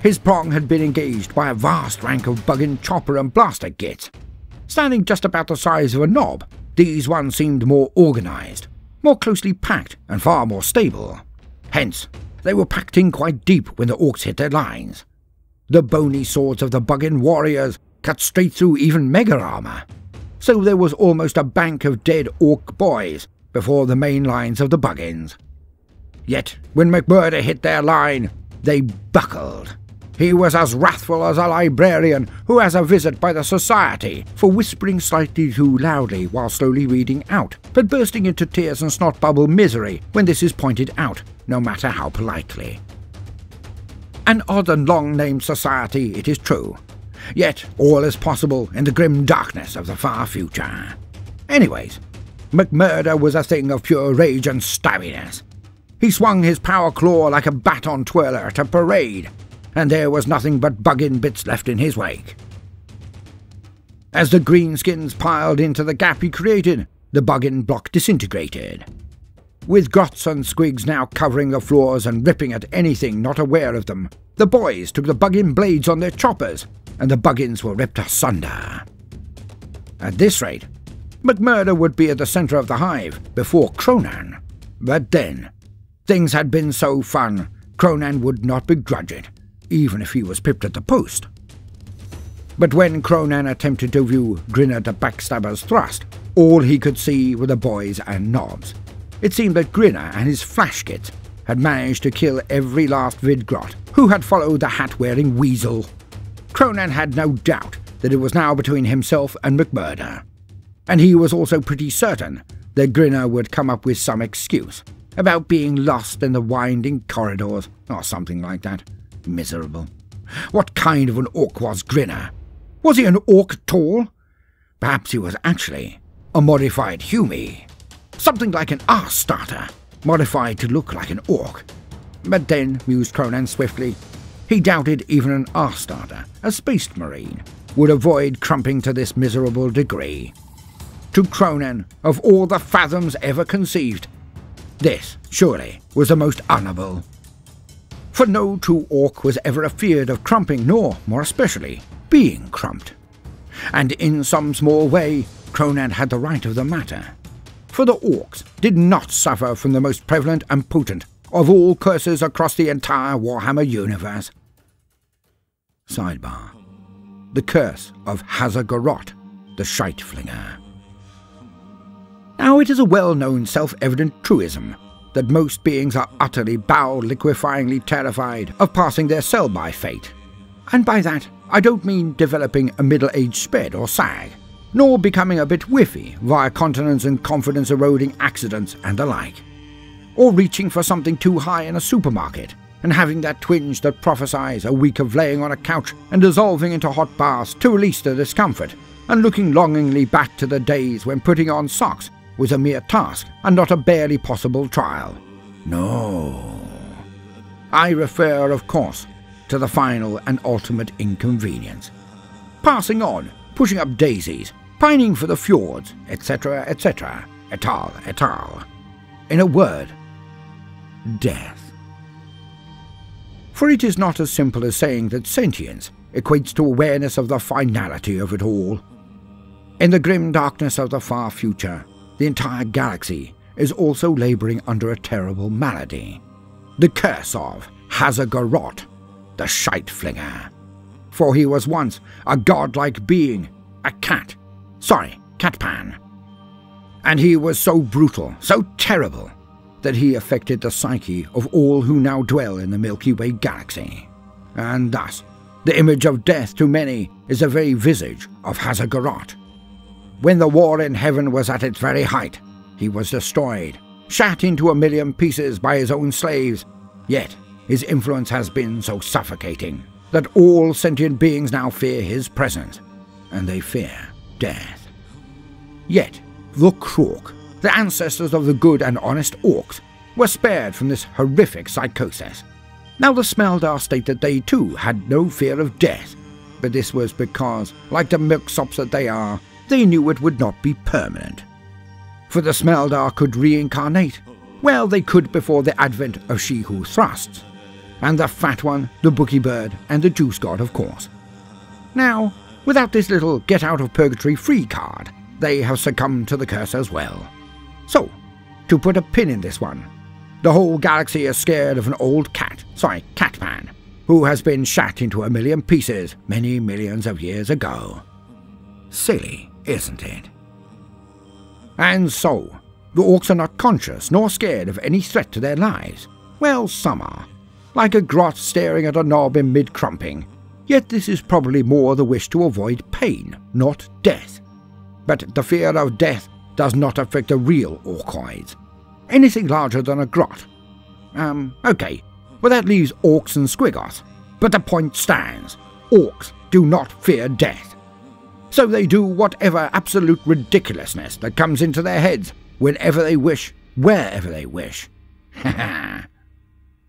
His prong had been engaged by a vast rank of buggin chopper and blaster gits. Standing just about the size of a knob, these ones seemed more organised, more closely packed, and far more stable. Hence, they were packed in quite deep when the orcs hit their lines. The bony swords of the buggin warriors cut straight through even mega armour. So there was almost a bank of dead orc boys before the main lines of the buggins. Yet, when McMurder hit their line, they buckled. He was as wrathful as a librarian who has a visit by the Society for whispering slightly too loudly while slowly reading out, but bursting into tears and snot bubble misery when this is pointed out, no matter how politely. An odd and long named society, it is true. Yet all is possible in the grim darkness of the far future. Anyways, McMurder was a thing of pure rage and stabbiness. He swung his power claw like a baton twirler at a parade, and there was nothing but buggin bits left in his wake. As the greenskins piled into the gap he created, the buggin block disintegrated. With grots and squigs now covering the floors and ripping at anything not aware of them, the boys took the buggin blades on their choppers, and the buggins were ripped asunder. At this rate, McMurdo would be at the centre of the hive before Kronan. But then, things had been so fun, Kronan would not begrudge it even if he was pipped at the post. But when Kronan attempted to view Grinner the Backstabber's thrust, all he could see were the boys and knobs. It seemed that Grinner and his flash kit had managed to kill every last Vidgrot who had followed the hat-wearing weasel. Kronan had no doubt that it was now between himself and McMurder. And he was also pretty certain that Grinner would come up with some excuse about being lost in the winding corridors or something like that. Miserable. What kind of an orc was Grinner? Was he an orc at all? Perhaps he was actually a modified Humy. Something like an arse starter, modified to look like an orc. But then, mused Kronan swiftly, he doubted even an arse starter, a space marine, would avoid crumping to this miserable degree. To Kronan, of all the fathoms ever conceived, this, surely, was the most honourable for no true orc was ever afeard of crumping, nor, more especially, being crumped. And in some small way, Kronan had the right of the matter. For the orcs did not suffer from the most prevalent and potent of all curses across the entire Warhammer universe. Sidebar. The curse of Hazagorot, the Shite Flinger. Now it is a well-known self-evident truism that most beings are utterly bowel-liquefyingly terrified of passing their sell-by fate. And by that, I don't mean developing a middle-aged sped or sag, nor becoming a bit whiffy via continence and confidence-eroding accidents and the like, or reaching for something too high in a supermarket and having that twinge that prophesies a week of laying on a couch and dissolving into hot baths to release the discomfort, and looking longingly back to the days when putting on socks was a mere task and not a barely possible trial. No. I refer, of course, to the final and ultimate inconvenience. Passing on, pushing up daisies, pining for the fjords, etc., etc., et al., et al. In a word, death. For it is not as simple as saying that sentience equates to awareness of the finality of it all. In the grim darkness of the far future, the entire galaxy is also labouring under a terrible malady. The curse of Hazagarot, the shite flinger. For he was once a godlike being, a cat. Sorry, Catpan. And he was so brutal, so terrible, that he affected the psyche of all who now dwell in the Milky Way galaxy. And thus, the image of death to many is the very visage of Hazagarot. When the war in heaven was at its very height, he was destroyed, shot into a million pieces by his own slaves. Yet his influence has been so suffocating that all sentient beings now fear his presence, and they fear death. Yet the Krork, the ancestors of the good and honest orcs, were spared from this horrific psychosis. Now the Smeldar state that they too had no fear of death, but this was because, like the milksops that they are, they knew it would not be permanent. For the Smeldar could reincarnate. Well, they could before the advent of She Who Thrusts. And the Fat One, the Bookie Bird, and the Juice God, of course. Now, without this little get out of purgatory free card, they have succumbed to the curse as well. So, to put a pin in this one, the whole galaxy is scared of an old cat, sorry, Catman, who has been shat into a million pieces many millions of years ago. Silly, isn't it? And so, the orcs are not conscious nor scared of any threat to their lives. Well, some are. Like a grot staring at a knob in mid crumping. Yet this is probably more the wish to avoid pain, not death. But the fear of death does not affect the real orcoids. Anything larger than a grot. Um, okay. Well, that leaves orcs and squiggoths. But the point stands. Orcs do not fear death. So they do whatever absolute ridiculousness that comes into their heads, whenever they wish, wherever they wish. Ha ha.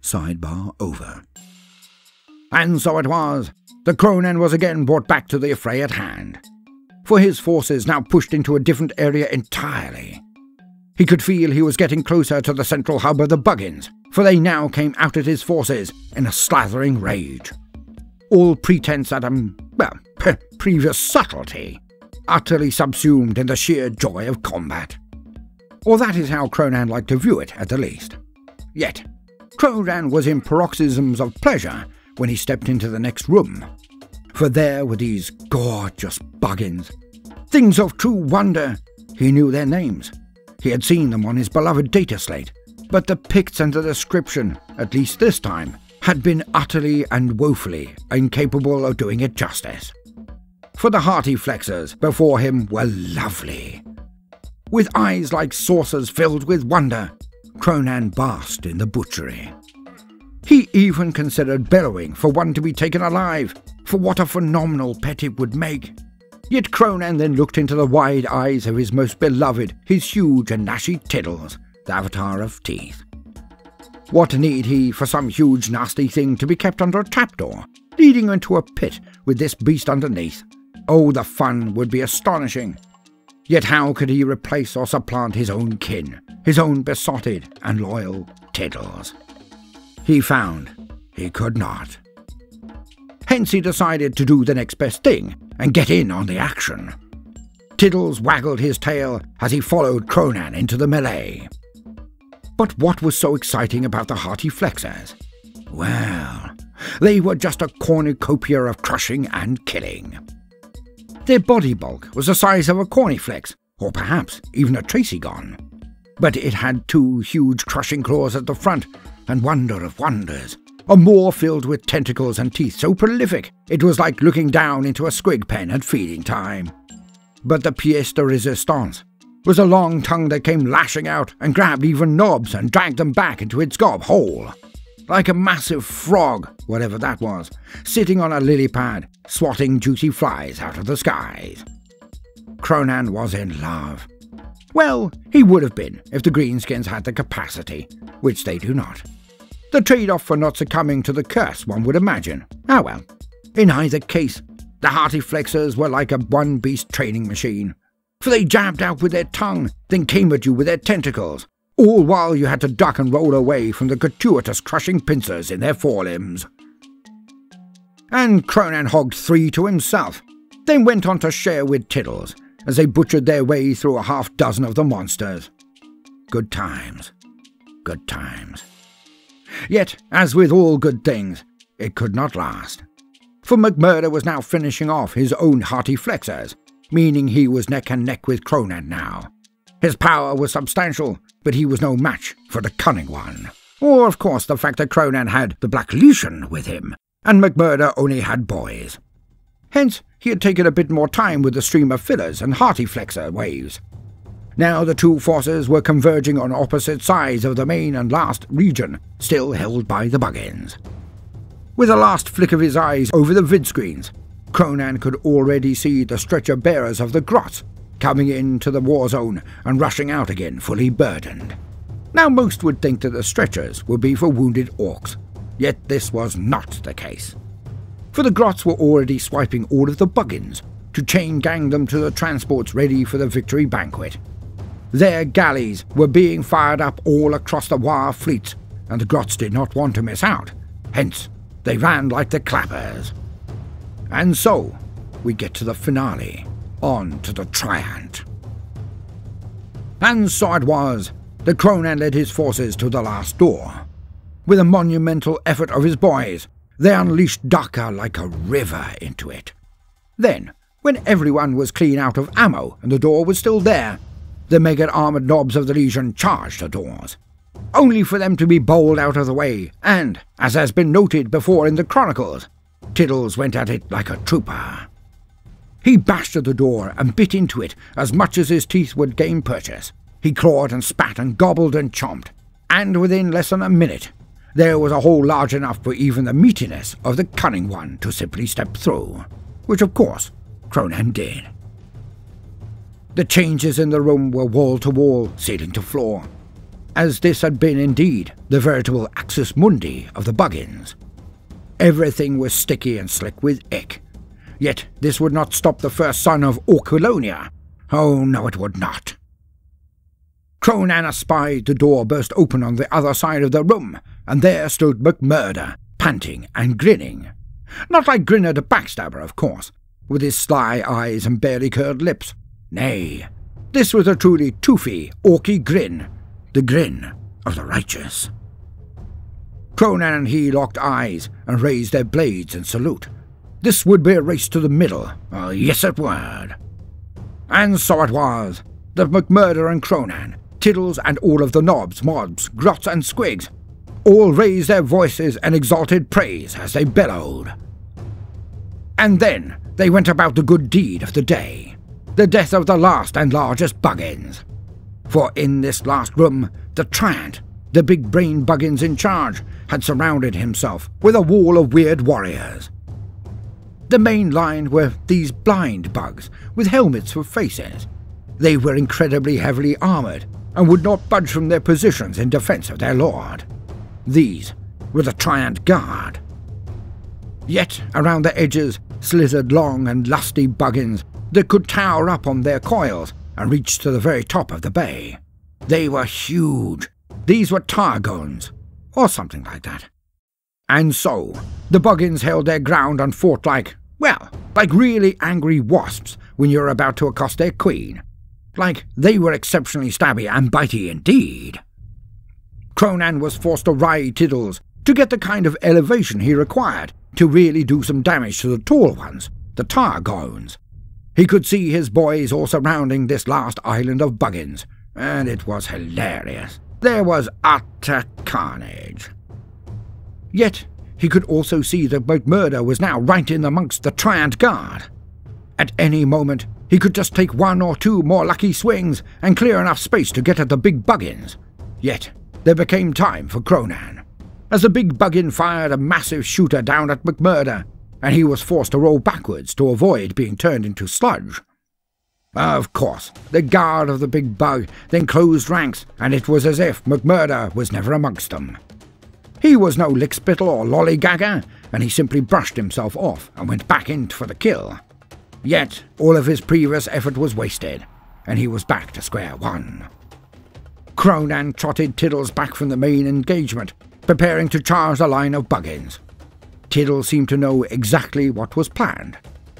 Sidebar over. And so it was. The Kronan was again brought back to the affray at hand for his forces now pushed into a different area entirely. He could feel he was getting closer to the central hub of the Buggins, for they now came out at his forces in a slathering rage. All pretense at, um, well, previous subtlety, utterly subsumed in the sheer joy of combat. Or that is how Kronan liked to view it, at the least. Yet, Kronan was in paroxysms of pleasure when he stepped into the next room, for there were these gorgeous buggins. Things of true wonder. He knew their names. He had seen them on his beloved data slate, but the pics and the description, at least this time, had been utterly and woefully incapable of doing it justice. For the hearty flexors before him were lovely. With eyes like saucers filled with wonder, Kronan basked in the butchery. He even considered bellowing for one to be taken alive, for what a phenomenal pet it would make. Yet Kronan then looked into the wide eyes of his most beloved, his huge and gnashy Tiddles, the avatar of teeth. What need he for some huge nasty thing to be kept under a trapdoor, leading into a pit with this beast underneath? Oh, the fun would be astonishing. Yet how could he replace or supplant his own kin, his own besotted and loyal Tiddles? He found he could not. Hence he decided to do the next best thing and get in on the action. Tiddles waggled his tail as he followed Kronan into the melee. But what was so exciting about the hearty flexers? Well, they were just a cornucopia of crushing and killing. Their body bulk was the size of a Carnifex, or perhaps even a Tracygon. But it had two huge crushing claws at the front and wonder of wonders, a maw filled with tentacles and teeth so prolific it was like looking down into a squig pen at feeding time. But the pièce de résistance was a long tongue that came lashing out and grabbed even knobs and dragged them back into its gob hole. Like a massive frog, whatever that was, sitting on a lily pad, swatting juicy flies out of the skies. Kronan was in love. Well, he would have been if the Greenskins had the capacity, which they do not. The trade off for not succumbing to the curse, one would imagine. Ah well. In either case, the hearty flexors were like a one beast training machine. For they jabbed out with their tongue, then came at you with their tentacles, all while you had to duck and roll away from the gratuitous crushing pincers in their forelimbs. And Kronan hogged three to himself, then went on to share with Tiddles, as they butchered their way through a half dozen of the monsters. Good times. Good times. Yet, as with all good things, it could not last. For McMurdo was now finishing off his own hearty flexors, meaning he was neck and neck with Kronan now. His power was substantial, but he was no match for the cunning one. Or, of course, the fact that Kronan had the Black Legion with him, and McMurdo only had boys. Hence, he had taken a bit more time with the stream of fillers and hearty flexor waves. Now the two forces were converging on opposite sides of the main and last region, still held by the Buggins. With a last flick of his eyes over the vidscreens, Kronan could already see the stretcher bearers of the grots coming into the war zone and rushing out again fully burdened. Now most would think that the stretchers would be for wounded orcs, yet this was not the case for the Grots were already swiping all of the Buggins to chain gang them to the transports ready for the victory banquet. Their galleys were being fired up all across the War fleet, and the Grots did not want to miss out. Hence, they ran like the clappers. And so, we get to the finale, on to the Triant. And so it was that Kronan led his forces to the last door. With a monumental effort of his boys, they unleashed Dakka like a river into it. Then, when everyone was clean out of ammo and the door was still there, the mega armoured knobs of the Legion charged the doors, only for them to be bowled out of the way, and, as has been noted before in the Chronicles, Tiddles went at it like a trooper. He bashed at the door and bit into it as much as his teeth would gain purchase. He clawed and spat and gobbled and chomped, and within less than a minute there was a hole large enough for even the meatiness of the cunning one to simply step through, which of course Kronan did. The changes in the room were wall to wall, ceiling to floor, as this had been indeed the veritable axis mundi of the Buggins. Everything was sticky and slick with ick. Yet this would not stop the first son of Orculonia. Oh, no, it would not. Kronan espied the door burst open on the other side of the room, and there stood McMurdo, panting and grinning. Not like Grinner the backstabber, of course, with his sly eyes and barely curled lips. Nay, this was a truly toothy, orky grin, the grin of the righteous. Kronan and he locked eyes and raised their blades in salute. This would be a race to the middle. Oh, yes, it would. And so it was that McMurdo and Kronan, Tiddles and all of the knobs, mobs, grots, and squigs all raised their voices and exalted praise as they bellowed. And then they went about the good deed of the day, the death of the last and largest Buggins. For in this last room, the Triant, the big brain Buggins in charge, had surrounded himself with a wall of weird warriors. The main line were these blind bugs with helmets for faces. They were incredibly heavily armoured and would not budge from their positions in defence of their lord. These were the Tyrant Guard. Yet around the edges slithered long and lusty buggins that could tower up on their coils and reach to the very top of the bay. They were huge. These were Targones, or something like that. And so, the Buggins held their ground and fought like, well, like really angry wasps when you're about to accost their queen. Like they were exceptionally stabby and bitey indeed. Kronan was forced to ride Tiddles to get the kind of elevation he required to really do some damage to the tall ones, the Targones. He could see his boys all surrounding this last island of Buggins, and it was hilarious. There was utter carnage. Yet he could also see that McMurdo was now right in amongst the Tyrant Guard. At any moment, he could just take one or two more lucky swings and clear enough space to get at the big Buggins. Yet there became time for Kronan. as the big buggin fired a massive shooter down at McMurdo, and he was forced to roll backwards to avoid being turned into sludge. Of course, the guard of the big bug then closed ranks, and it was as if McMurdo was never amongst them. He was no lickspittle or lollygagger, and he simply brushed himself off and went back in for the kill. Yet all of his previous effort was wasted, and he was back to square one. Kronan trotted Tiddles back from the main engagement, preparing to charge the line of Buggins. Tiddles seemed to know exactly what was planned,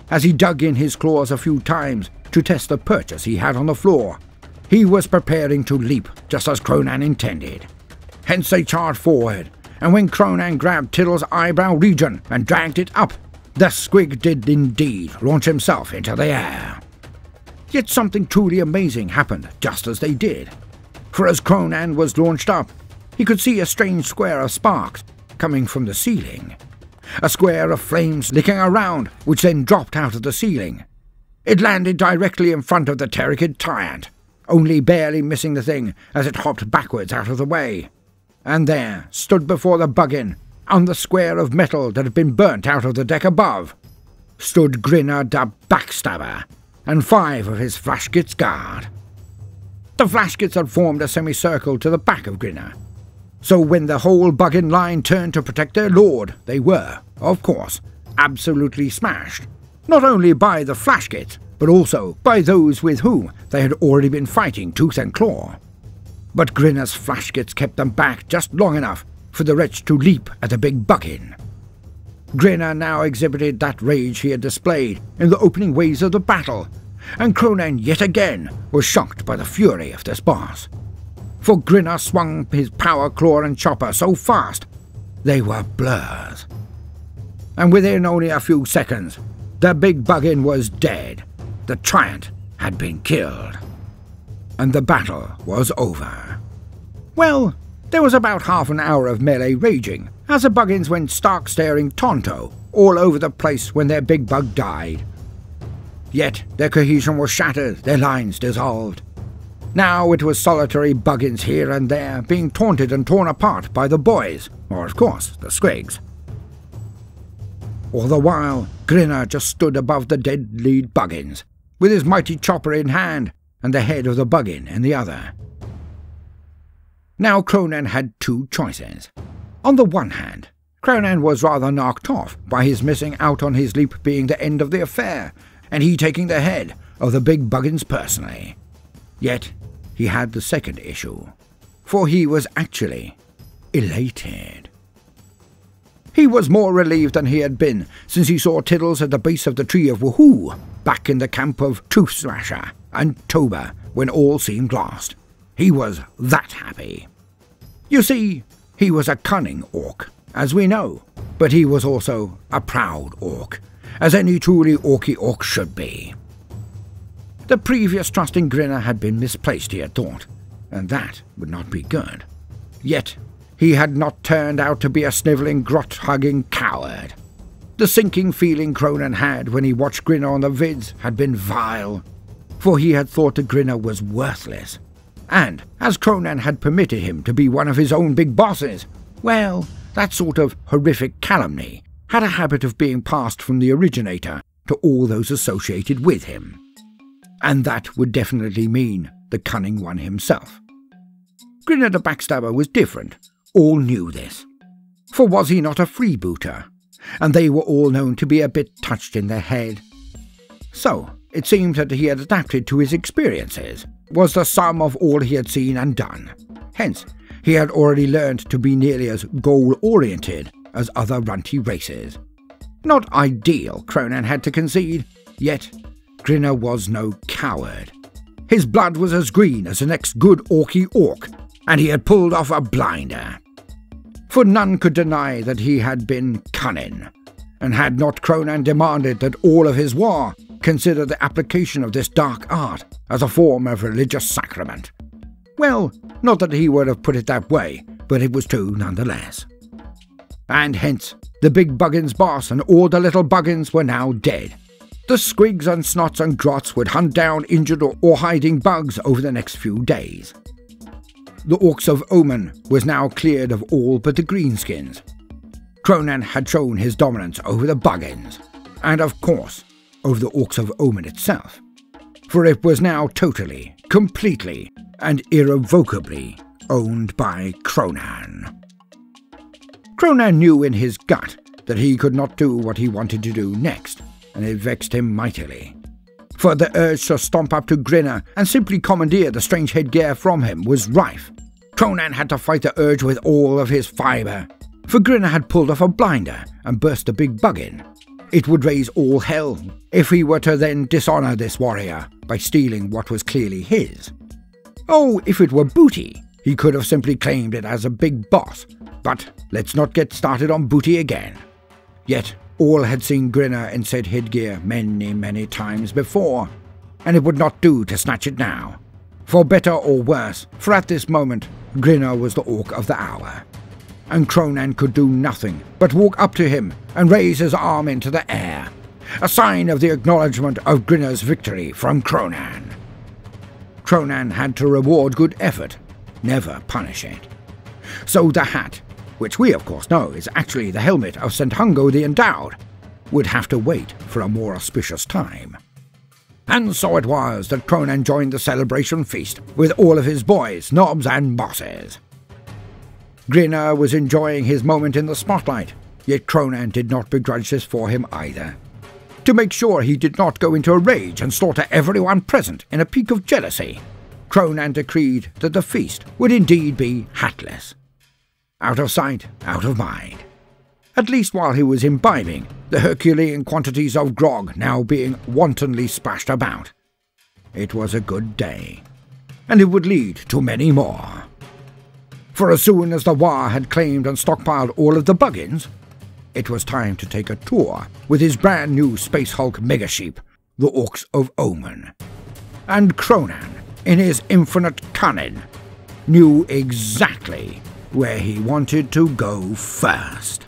as he dug in his claws a few times to test the purchase he had on the floor. He was preparing to leap just as Kronan intended. Hence they charged forward, and when Kronan grabbed Tiddle's eyebrow region and dragged it up, the squig did indeed launch himself into the air. Yet something truly amazing happened just as they did. For as Kronan was launched up, he could see a strange square of sparks coming from the ceiling. A square of flames licking around, which then dropped out of the ceiling. It landed directly in front of the Terrorkid Tyrant, only barely missing the thing as it hopped backwards out of the way. And there stood before the buggin, on the square of metal that had been burnt out of the deck above, stood Grinner the Backstabber, and five of his Flashgit's guard. The Flashgits had formed a semicircle to the back of Grinner, so when the whole buggin line turned to protect their lord, they were, of course, absolutely smashed, not only by the Flashgits, but also by those with whom they had already been fighting tooth and claw. But Grinner's Flashgits kept them back just long enough for the wretch to leap at the big buggin. Grinner now exhibited that rage he had displayed in the opening waves of the battle, and Kronan yet again was shocked by the fury of this boss for Grinner swung his power claw and chopper so fast they were blurs. And within only a few seconds, the big buggin was dead. The Tyrant had been killed. And the battle was over. Well, there was about half an hour of melee raging, as the buggins went stark staring tonto all over the place when their big bug died. Yet their cohesion was shattered, their lines dissolved, now it was solitary buggins here and there, being taunted and torn apart by the boys, or of course, the squigs. All the while, Grinner just stood above the dead lead buggins, with his mighty chopper in hand and the head of the buggin in the other. Now Kronan had two choices. On the one hand, Kronan was rather knocked off by his missing out on his leap being the end of the affair, and he taking the head of the big buggins personally. Yet he had the second issue, for he was actually elated. He was more relieved than he had been since he saw Tiddles at the base of the tree of Woohoo, back in the camp of Tooth Thrasher and Toba when all seemed lost. He was that happy. You see, he was a cunning orc, as we know, but he was also a proud orc, as any truly orky orc should be. The previous trusting Grinner had been misplaced, he had thought, and that would not be good. Yet he had not turned out to be a snivelling, grot-hugging coward. The sinking feeling Kronan had when he watched Grinner on the vids had been vile, for he had thought the Grinner was worthless. And, as Kronan had permitted him to be one of his own big bosses, well, that sort of horrific calumny had a habit of being passed from the originator to all those associated with him and that would definitely mean the cunning one himself. Grinner the Backstabber was different, all knew this. For was he not a freebooter? And they were all known to be a bit touched in their head. So, it seemed that he had adapted to his experiences, was the sum of all he had seen and done. Hence, he had already learned to be nearly as goal-oriented as other runty races. Not ideal, Kronan had to concede, yet Grinner was no coward. His blood was as green as the next good orky orc, and he had pulled off a blinder. For none could deny that he had been cunning, and had not Kronan demanded that all of his war consider the application of this dark art as a form of religious sacrament. Well, not that he would have put it that way, but it was true nonetheless. And hence, the big Buggins boss and all the little Buggins were now dead, the squigs and snots and grots would hunt down injured or, hiding bugs over the next few days. The Orks of Omen was now cleared of all but the greenskins. Kronan had shown his dominance over the Buggins, and of course, over the Orks of Omen itself. for it was now totally, completely, and irrevocably owned by Kronan. Kronan knew in his gut that he could not do what he wanted to do next, and it vexed him mightily. For the urge to stomp up to Grinner and simply commandeer the strange headgear from him was rife. Kronan had to fight the urge with all of his fibre, for Grinner had pulled off a blinder and burst a big bug in. It would raise all hell if he were to then dishonour this warrior by stealing what was clearly his. Oh, if it were booty, he could have simply claimed it as a big boss, but let's not get started on booty again. Yet all had seen Grinner in said headgear many, many times before, and it would not do to snatch it now. For better or worse, for at this moment, Grinner was the orc of the hour. And Kronan could do nothing but walk up to him and raise his arm into the air, a sign of the acknowledgement of Grinner's victory from Kronan. Kronan had to reward good effort, never punish it. So the hat which we of course know is actually the helmet of St. Hungo the Endowed, would have to wait for a more auspicious time. And so it was that Kronan joined the celebration feast with all of his boys, knobs, and bosses. Grinner was enjoying his moment in the spotlight, yet Kronan did not begrudge this for him either. To make sure he did not go into a rage and slaughter everyone present in a peak of jealousy, Kronan decreed that the feast would indeed be hatless. Out of sight, out of mind. At least while he was imbibing, the Herculean quantities of grog now being wantonly splashed about. It was a good day, and it would lead to many more. For as soon as the War had claimed and stockpiled all of the buggins, it was time to take a tour with his brand new Space Hulk Megasheep, the Orks of Omen. And Kronan, in his infinite cunning, knew exactly where he wanted to go first.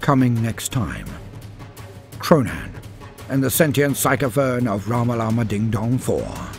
Coming next time, Kronan and the sentient psychophone of Ramalama Ding Dong 4.